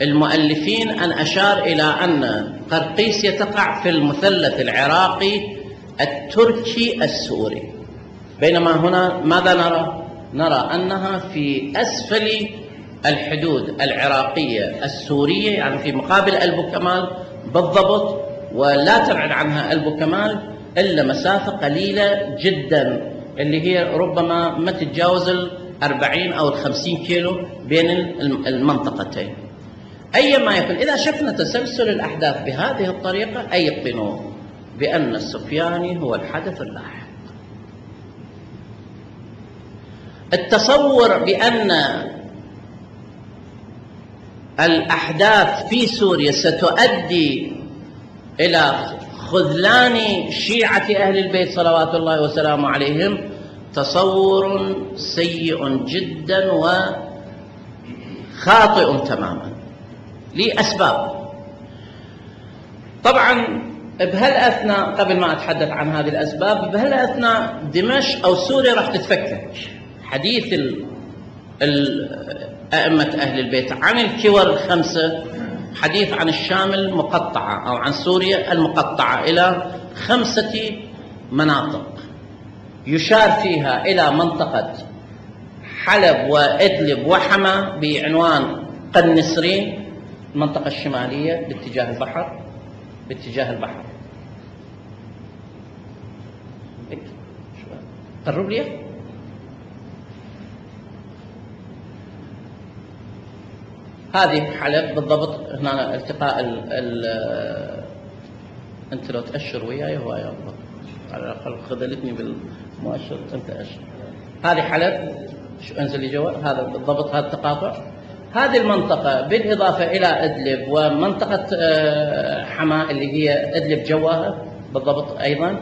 المؤلفين أن أشار إلى أن قرقيسيا تقع في المثلث العراقي التركي السوري. بينما هنا ماذا نرى؟ نرى أنها في أسفل الحدود العراقية السورية يعني في مقابل البوكمال بالضبط ولا تبعد عنها البوكمال إلا مسافة قليلة جدا اللي هي ربما ما تتجاوز الأربعين أو الخمسين كيلو بين المنطقتين. أيما يكن إذا شفنا تسلسل الأحداث بهذه الطريقة أيقنوا بأن السفياني هو الحدث اللاحق. التصور بأن الأحداث في سوريا ستؤدي إلى خذلان شيعة أهل البيت صلوات الله وسلامه عليهم تصور سيء جدا وخاطئ تماما لأسباب. طبعا بهالأثناء قبل ما أتحدث عن هذه الأسباب بهالأثناء دمشق أو سوريا راح تتفكك حديث أئمة أهل البيت عن الكور الخمسة حديث عن الشام المقطعة أو عن سوريا المقطعة إلى خمسة مناطق. يشار فيها إلى منطقة حلب وإدلب وحما بعنوان قنسرين المنطقة الشمالية باتجاه البحر باتجاه البحر. قرب لي؟ هذه حلب بالضبط هنا التقاء ال ال انت لو تأشر وياي هو يضبط على الأقل خذلتني بالمؤشر انت أشر. هذه حلب أنزل لي جوا هذا بالضبط هذا التقاطع. هذه المنطقة بالإضافة إلى إدلب ومنطقة آه، حماة اللي هي إدلب جواها بالضبط أيضا.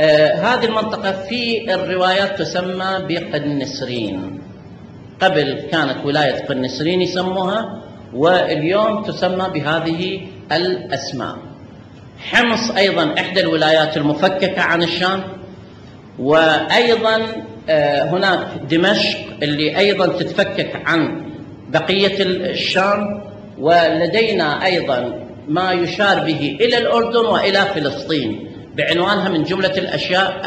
آه، هذه المنطقة في الروايات تسمى بقنسرين قبل كانت ولاية قنسرين يسموها. واليوم تسمى بهذه الأسماء. حمص أيضا إحدى الولايات المفككة عن الشام وأيضا آه، هناك دمشق اللي أيضا تتفكك عن بقية الشام ولدينا أيضا ما يشار به إلى الأردن وإلى فلسطين بعنوانها من جملة الأشياء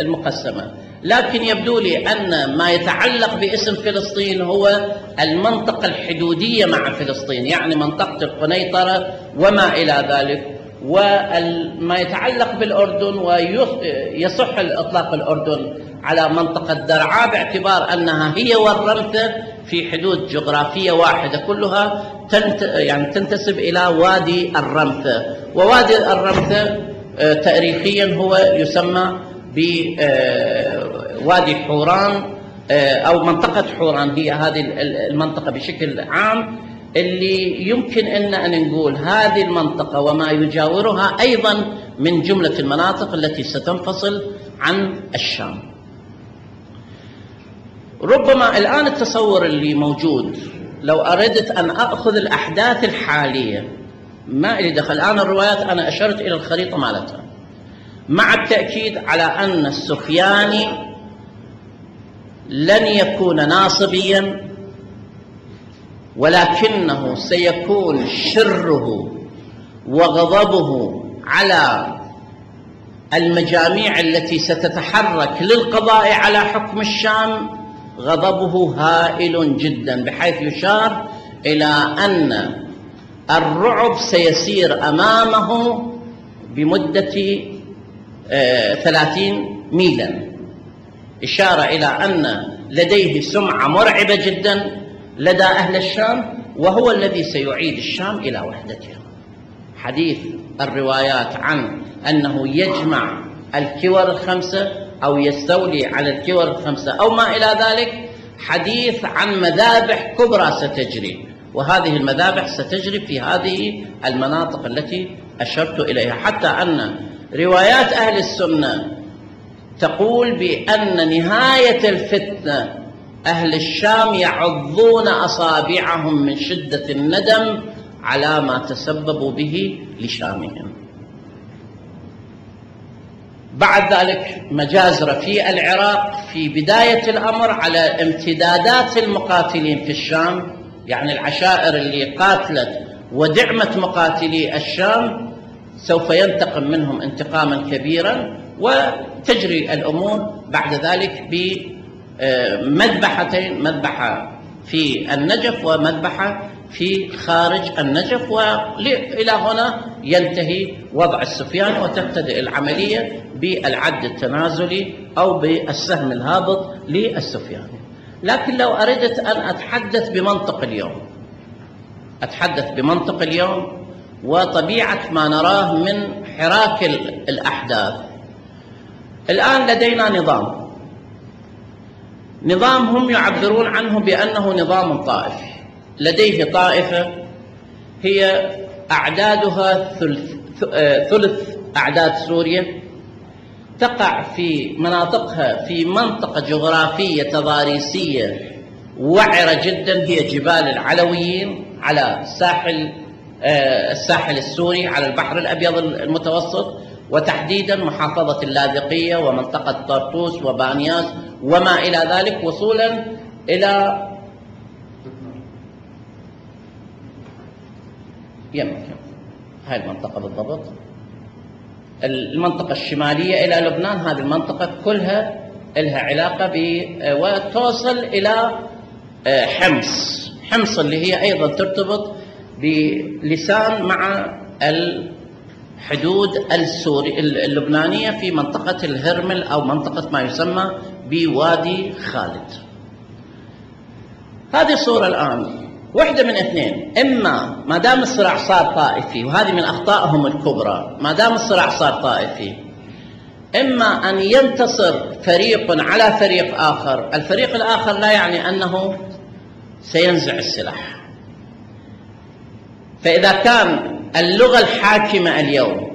المقسمة. لكن يبدو لي أن ما يتعلق باسم فلسطين هو المنطقة الحدودية مع فلسطين يعني منطقة القنيطرة وما إلى ذلك وما يتعلق بالأردن ويصح إطلاق الأردن على منطقة درعا باعتبار أنها هي والرمثة في حدود جغرافية واحدة كلها تنت يعني تنتسب إلى وادي الرمثة. ووادي الرمثة آه، تاريخيا هو يسمى بوادي آه، حوران آه، أو منطقة حوران هي هذه المنطقة بشكل عام اللي يمكن أن أن نقول هذه المنطقة وما يجاورها أيضا من جملة المناطق التي ستنفصل عن الشام. ربما الآن التصور اللي موجود لو أردت أن أخذ الأحداث الحالية ما لي دخل. الآن الروايات أنا أشرت إلى الخريطة مالتها. مع التأكيد على أن السفياني لن يكون ناصبيا ولكنه سيكون شره وغضبه على المجاميع التي ستتحرك للقضاء على حكم الشام. غضبه هائل جدا بحيث يشار إلى أن الرعب سيسير أمامه بمدة ثلاثين ميلا. إشارة إلى أن لديه سمعة مرعبة جدا لدى أهل الشام وهو الذي سيعيد الشام إلى وحدتها حديث الروايات عن أنه يجمع الكور الخمسة أو يستولي على الكور الخمسة أو ما إلى ذلك حديث عن مذابح كبرى ستجري. وهذه المذابح ستجري في هذه المناطق التي أشرت إليها. حتى أن روايات أهل السنة تقول بأن نهاية الفتنة أهل الشام يعضون أصابعهم من شدة الندم على ما تسببوا به لشامهم. بعد ذلك مجازر في العراق في بداية الأمر على امتدادات المقاتلين في الشام يعني العشائر اللي قاتلت ودعمت مقاتلي الشام سوف ينتقم منهم انتقاما كبيرا. وتجري الأمور بعد ذلك بمذبحتين مذبحة في النجف ومذبحة في خارج النجف وإلى هنا ينتهي وضع السفيان وتبتدئ العملية بالعد التنازلي أو بالسهم الهابط للسفياني لكن لو أردت أن أتحدث بمنطق اليوم أتحدث بمنطق اليوم وطبيعة ما نراه من حراك الأحداث الآن لدينا نظام. نظام هم يعبرون عنه بأنه نظام طائفي لديه طائفة هي أعدادها ثلث, ثلث أعداد سوريا. تقع في مناطقها في منطقة جغرافية تضاريسية وعرة جدا هي جبال العلويين على ساحل آه، الساحل السوري على البحر الأبيض المتوسط. وتحديدا محافظة اللاذقية ومنطقة طرطوس وبانياس وما إلى ذلك وصولا إلى يمك هاي المنطقة بالضبط. المنطقة الشمالية إلى لبنان هذه المنطقة كلها لها علاقة ب وتوصل إلى حمص. حمص اللي هي أيضا ترتبط بلسان مع الحدود السوري اللبنانية في منطقة الهرمل أو منطقة ما يسمى بوادي خالد. هذه الصورة الآن. واحدة من اثنين. إما ما دام الصراع صار طائفي وهذه من أخطائهم الكبرى ما دام الصراع صار طائفي. إما أن ينتصر فريق على فريق آخر. الفريق الآخر لا يعني أنه سينزع السلاح. فإذا كان اللغة الحاكمة اليوم.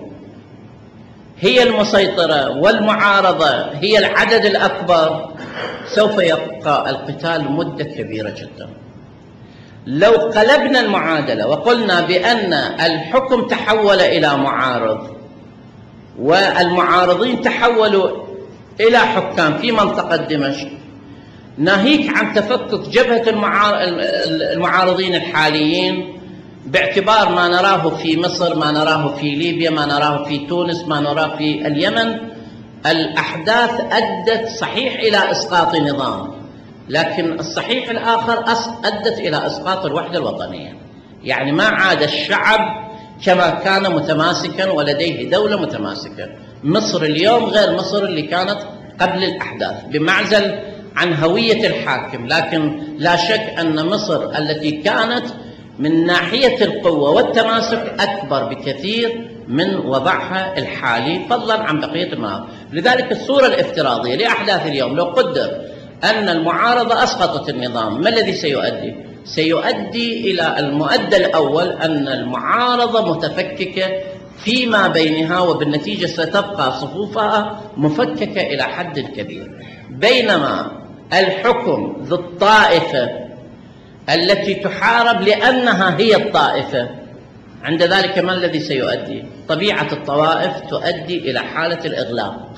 هي المسيطرة والمعارضة هي العدد الأكبر. سوف يبقى القتال مدة كبيرة جدا. لو قلبنا المعادلة وقلنا بأن الحكم تحول إلى معارض والمعارضين تحولوا إلى حكام في منطقة دمشق ناهيك عن تفكك جبهة المعارضين الحاليين باعتبار ما نراه في مصر ما نراه في ليبيا ما نراه في تونس ما نراه في اليمن الأحداث أدت صحيح إلى إسقاط نظام. لكن الصحيح الآخر أدت إلى إسقاط الوحدة الوطنية. يعني ما عاد الشعب كما كان متماسكا ولديه دولة متماسكة. مصر اليوم غير مصر اللي كانت قبل الأحداث بمعزل عن هوية الحاكم. لكن لا شك أن مصر التي كانت من ناحية القوة والتماسك أكبر بكثير من وضعها الحالي فضلا عن بقية المناطق لذلك الصورة الافتراضية لأحداث اليوم لو قدر أن المعارضة أسقطت النظام ما الذي سيؤدي؟ سيؤدي إلى المؤدى الأول أن المعارضة متفككة فيما بينها وبالنتيجة ستبقى صفوفها مفككة إلى حد كبير بينما الحكم ذو الطائفة التي تحارب لأنها هي الطائفة عند ذلك ما الذي سيؤدي؟ طبيعة الطوائف تؤدي إلى حالة الإغلاق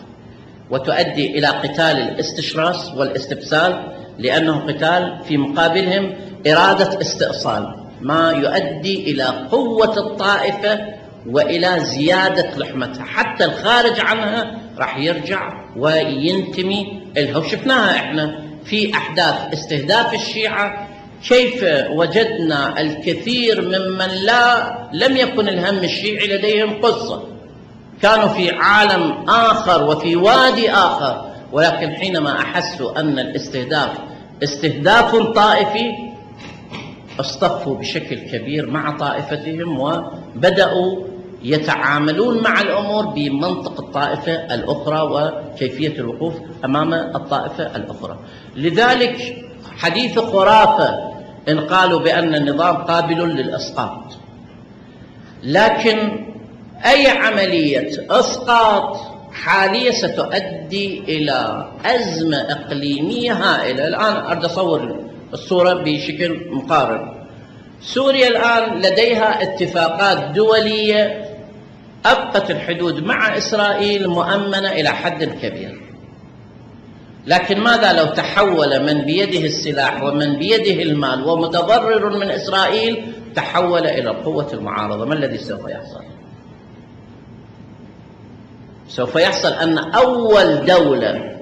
وتؤدي إلى قتال الاستشراس والاستبسال لأنه قتال في مقابلهم إرادة استئصال ما يؤدي إلى قوة الطائفة وإلى زيادة لحمتها حتى الخارج عنها راح يرجع وينتمي لها وشفناها إحنا في أحداث استهداف الشيعة كيف وجدنا الكثير ممن لا لم يكن الهم الشيعي لديهم قصة. كانوا في عالم آخر وفي وادي آخر ولكن حينما أحسوا أن الاستهداف استهداف طائفي اصطفوا بشكل كبير مع طائفتهم وبدأوا يتعاملون مع الأمور بمنطق الطائفة الأخرى وكيفية الوقوف أمام الطائفة الأخرى. لذلك حديث خرافة إن قالوا بأن النظام قابل للإسقاط. لكن أي عملية إسقاط حالية ستؤدي إلى أزمة إقليمية هائلة. الآن أريد أصور الصورة بشكل مقارن. سوريا الآن لديها اتفاقات دولية أبقت الحدود مع إسرائيل مؤمنة إلى حد كبير. لكن ماذا لو تحول من بيده السلاح ومن بيده المال ومتضرر من إسرائيل تحول إلى قوة المعارضة؟ ما الذي سوف يحصل؟ سوف يحصل أن أول دولة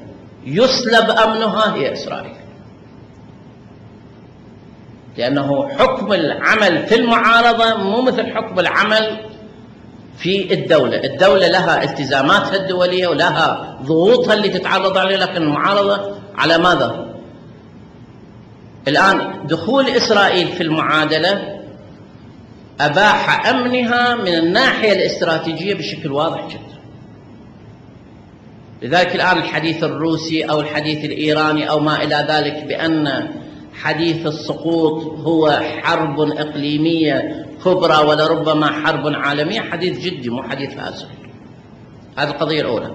يسلب أمنها هي إسرائيل. لأنه حكم العمل في المعارضة مو مثل حكم العمل في الدولة الدولة لها التزاماتها الدولية ولها ضغوطها اللي تتعرض عليها لكن المعارضة على ماذا؟ الآن دخول إسرائيل في المعادلة أباح أمنها من الناحية الاستراتيجية بشكل واضح جدا لذلك الآن الحديث الروسي أو الحديث الإيراني أو ما إلى ذلك بأن حديث السقوط هو حرب إقليمية كبرى ولربما حرب عالمية. حديث جدي مو حديث فاسد. هذه القضية الأولى.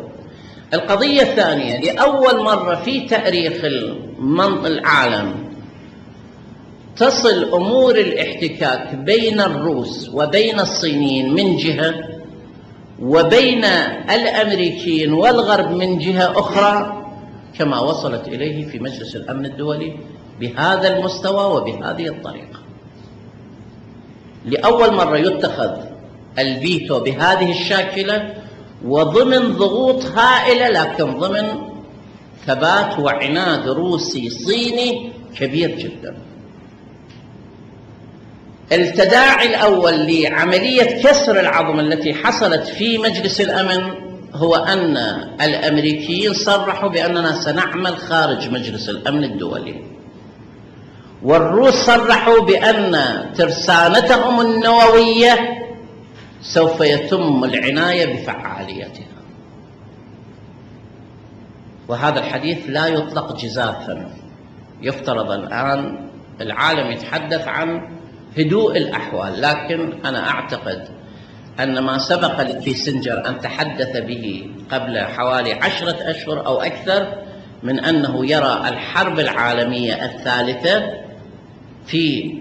القضية الثانية لأول مرة في تاريخ العالم تصل أمور الاحتكاك بين الروس وبين الصينيين من جهة وبين الأمريكيين والغرب من جهة أخرى كما وصلت إليه في مجلس الأمن الدولي بهذا المستوى وبهذه الطريقة. لأول مرة يتخذ الفيتو بهذه الشاكلة وضمن ضغوط هائلة لكن ضمن ثبات وعناد روسي صيني كبير جدا. التداعي الأول لعملية كسر العظم التي حصلت في مجلس الأمن هو أن الأمريكيين صرحوا بأننا سنعمل خارج مجلس الأمن الدولي. والروس صرحوا بأن ترسانتهم النووية سوف يتم العناية بفعاليتها. وهذا الحديث لا يطلق جزافا. يفترض الآن العالم يتحدث عن هدوء الأحوال لكن أنا أعتقد أن ما سبق لكيسنجر أن تحدث به قبل حوالي عشرة أشهر أو أكثر من أنه يرى الحرب العالمية الثالثة في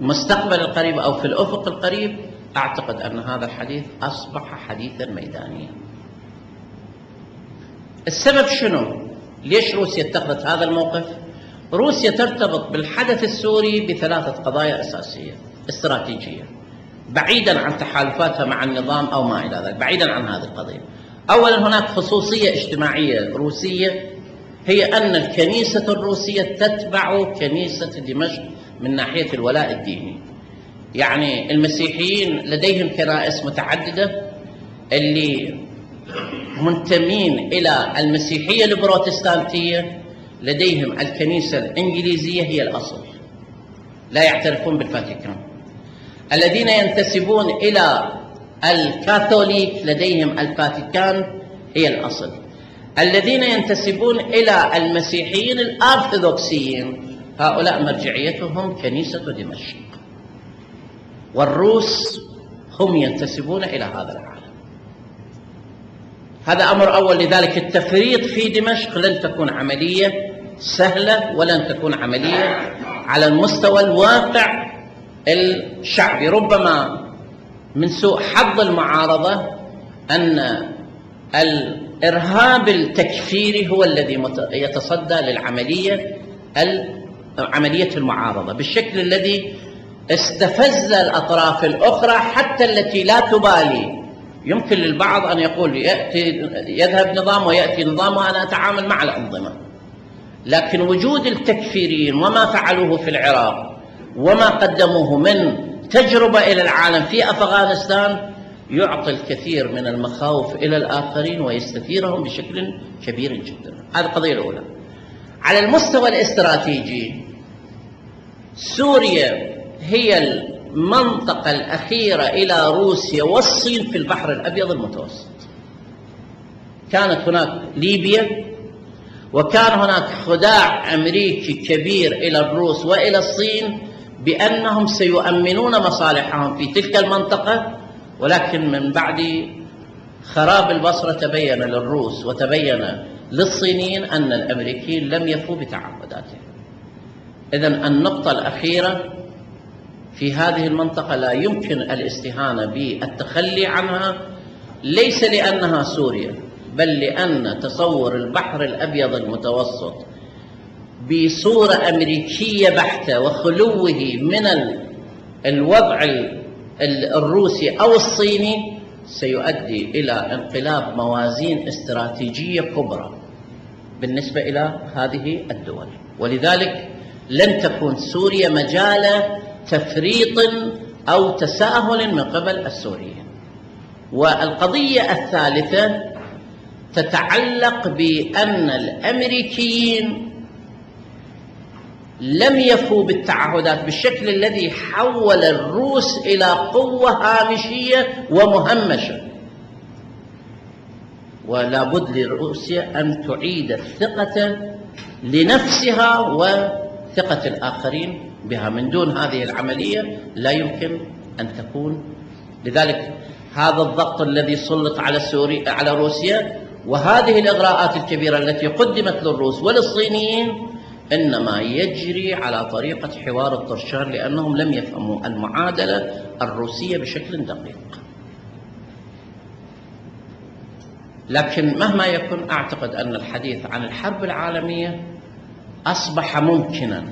المستقبل القريب أو في الأفق القريب أعتقد أن هذا الحديث أصبح حديثا ميدانيا السبب شنو؟ ليش روسيا اتخذت هذا الموقف؟ روسيا ترتبط بالحدث السوري بثلاثة قضايا أساسية استراتيجية بعيدا عن تحالفاتها مع النظام أو ما إلى ذلك بعيدا عن هذه القضية أولا هناك خصوصية اجتماعية روسية هي أن الكنيسة الروسية تتبع كنيسة دمشق من ناحية الولاء الديني. يعني المسيحيين لديهم كنائس متعددة اللي منتمين إلى المسيحية البروتستانتية لديهم الكنيسة الإنجليزية هي الأصل. لا يعترفون بالفاتيكان. الذين ينتسبون إلى الكاثوليك لديهم الفاتيكان هي الأصل. الذين ينتسبون إلى المسيحيين الأرثوذكسيين هؤلاء مرجعيتهم كنيسة دمشق. والروس هم ينتسبون إلى هذا العالم. هذا أمر أول. لذلك التفريط في دمشق لن تكون عملية سهلة ولن تكون عملية على المستوى الواقع الشعبي. ربما من سوء حظ المعارضة أن الإرهاب التكفيري هو الذي يتصدى للعملية عملية المعارضة بالشكل الذي استفز الأطراف الأخرى حتى التي لا تبالي. يمكن للبعض أن يقول يأتي يذهب نظام ويأتي نظام وأنا أتعامل مع الأنظمة. لكن وجود التكفيريين وما فعلوه في العراق وما قدموه من تجربة إلى العالم في أفغانستان يعطي الكثير من المخاوف إلى الآخرين ويستثيرهم بشكل كبير جدا. هذه القضية الأولى. على المستوى الاستراتيجي سوريا هي المنطقة الأخيرة إلى روسيا والصين في البحر الأبيض المتوسط. كانت هناك ليبيا وكان هناك خداع أمريكي كبير إلى الروس وإلى الصين بأنهم سيؤمنون مصالحهم في تلك المنطقة ولكن من بعد خراب البصرة تبين للروس وتبين للصينيين أن الأمريكيين لم يفوا بتعهداتهم إذا النقطة الأخيرة في هذه المنطقة لا يمكن الاستهانة بالتخلي عنها ليس لأنها سوريا بل لأن تصور البحر الأبيض المتوسط بصورة أمريكية بحتة وخلوه من الوضع الروسي أو الصيني سيؤدي إلى انقلاب موازين استراتيجية كبرى بالنسبة إلى هذه الدول. ولذلك لن تكون سوريا مجال تفريط أو تساهل من قبل السوريين. والقضية الثالثة تتعلق بأن الأمريكيين لم يفوا بالتعهدات بالشكل الذي حول الروس إلى قوة هامشية ومهمشة. ولا بد لروسيا أن تعيد الثقة لنفسها وثقة الآخرين بها. من دون هذه العملية لا يمكن أن تكون. لذلك هذا الضغط الذي سلط على سوريا على روسيا وهذه الإغراءات الكبيرة التي قدمت للروس وللصينيين إنما يجري على طريقة حوار الطرشان لأنهم لم يفهموا المعادلة الروسية بشكل دقيق. لكن مهما يكن أعتقد أن الحديث عن الحرب العالمية أصبح ممكنا.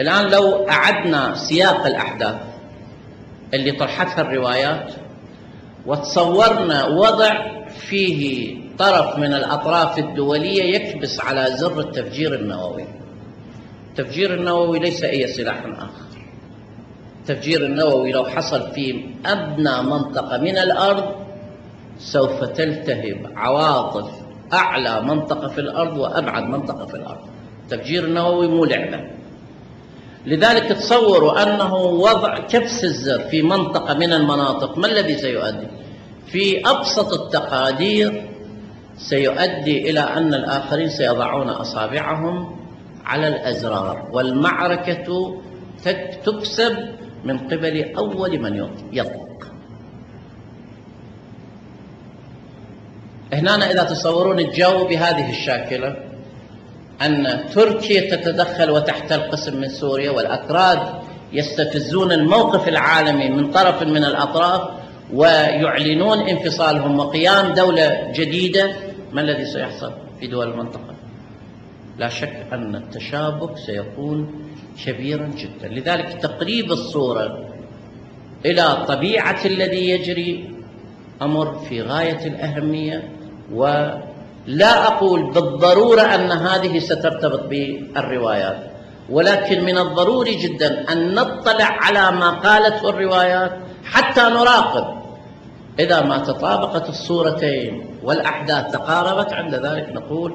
الآن لو أعدنا سياق الأحداث اللي طرحتها الروايات وتصورنا وضع فيه طرف من الأطراف الدولية يكبس على زر التفجير النووي. التفجير النووي ليس أي سلاح آخر. التفجير النووي لو حصل في أدنى منطقة من الأرض سوف تلتهب عواطف أعلى منطقة في الأرض وأبعد منطقة في الأرض. التفجير النووي مو لعبة. لذلك تصوروا أنه وضع كبس الزر في منطقة من المناطق ما الذي سيؤدي؟ في أبسط التقادير سيؤدي إلى أن الآخرين سيضعون أصابعهم على الأزرار والمعركة تكسب من قبل أول من يطلق. هنا إذا تصورون الجو بهذه الشاكلة أن تركيا تتدخل وتحتل قسم من سوريا والأكراد يستفزون الموقف العالمي من طرف من الأطراف ويعلنون انفصالهم وقيام دولة جديدة. ما الذي سيحصل في دول المنطقة؟ لا شك أن التشابك سيكون كبيرا جدا. لذلك تقريب الصورة إلى طبيعة الذي يجري أمر في غاية الأهمية ولا أقول بالضرورة أن هذه سترتبط بالروايات ولكن من الضروري جدا أن نطلع على ما قالته الروايات حتى نراقب. إذا ما تطابقت الصورتين والأحداث تقاربت عند ذلك نقول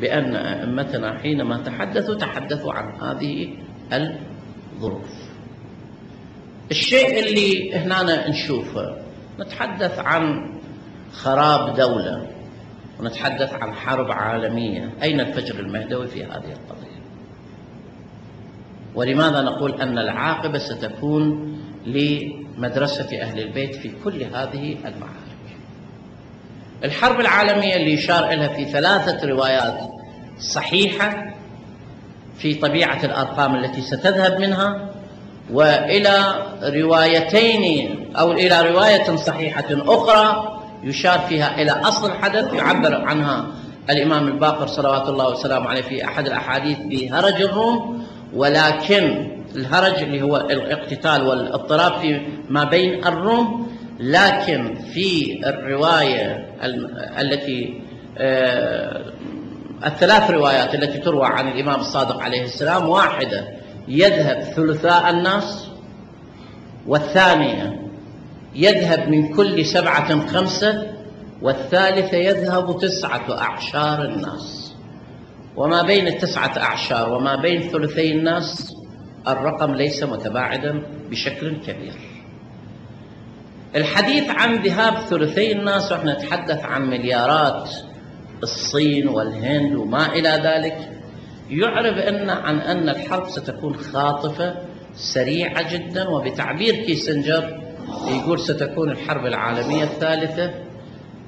بأن أئمتنا حينما تحدثوا تحدثوا عن هذه الظروف. الشيء اللي هنا نشوفه نتحدث عن خراب دولة ونتحدث عن حرب عالمية. أين الفجر المهدوي في هذه القضية؟ ولماذا نقول أن العاقبة ستكون لمدرسة أهل البيت في كل هذه المعارك الحرب العالمية اللي يشار إليها في ثلاثة روايات صحيحة في طبيعة الأرقام التي ستذهب منها وإلى روايتين أو إلى رواية صحيحة أخرى يشار فيها إلى أصل الحدث يعبر عنها الإمام الباقر صلوات الله وسلامه عليه في أحد الأحاديث بهرج الروم. ولكن الهرج اللي هو الاقتتال والاضطراب في ما بين الروم لكن في الرواية التي آه، الثلاث روايات التي تروى عن الإمام الصادق عليه السلام واحدة يذهب ثلثاء الناس والثانية يذهب من كل سبعة خمسة والثالثة يذهب تسعة أعشار الناس. وما بين التسعة أعشار وما بين ثلثي الناس الرقم ليس متباعدا بشكل كبير. الحديث عن ذهاب ثلثي الناس ونحن نتحدث عن مليارات الصين والهند وما إلى ذلك. يعرف أن عن أن الحرب ستكون خاطفة سريعة جدا وبتعبير كيسنجر يقول ستكون الحرب العالمية الثالثة.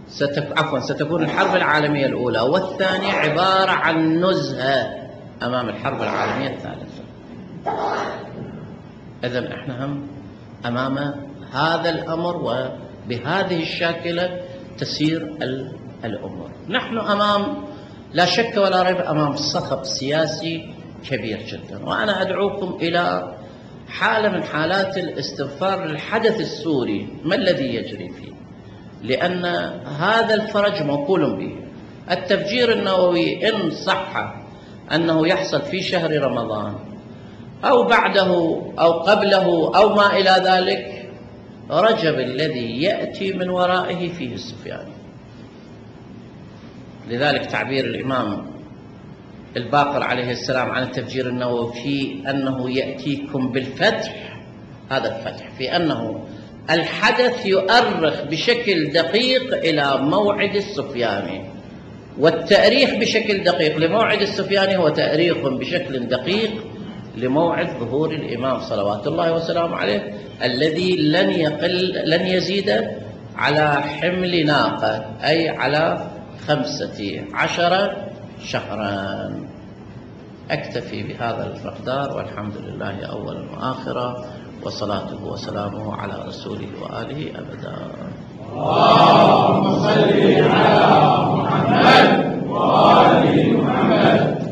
ستك... عفوا ستكون الحرب العالمية الأولى والثانية عبارة عن نزهة أمام الحرب العالمية الثالثة. إذا إحنا هم أمام هذا الأمر وبهذه الشاكلة تسير الأمور. نحن أمام لا شك ولا ريب أمام صخب سياسي كبير جدا. وأنا أدعوكم إلى حالة من حالات الاستغفار للحدث السوري. ما الذي يجري فيه؟ لأن هذا الفرج موكول به. التفجير النووي إن صح أنه يحصل في شهر رمضان أو بعده أو قبله أو ما إلى ذلك رجب الذي يأتي من ورائه فيه السفياني لذلك تعبير الإمام الباقر عليه السلام عن التفجير النووي في أنه يأتيكم بالفتح هذا الفتح في أنه الحدث يؤرخ بشكل دقيق إلى موعد السفياني والتأريخ بشكل دقيق لموعد السفياني هو تأريخ بشكل دقيق لموعد ظهور الإمام صلوات الله وسلامه عليه الذي لن يقل لن يزيد على حمل ناقة أي على خمسة عشر شهرا أكتفي بهذا المقدار والحمد لله أولا وآخرا وصلاته وسلامه على رسوله وآله أبدا. اللهم صل على محمد وآل محمد.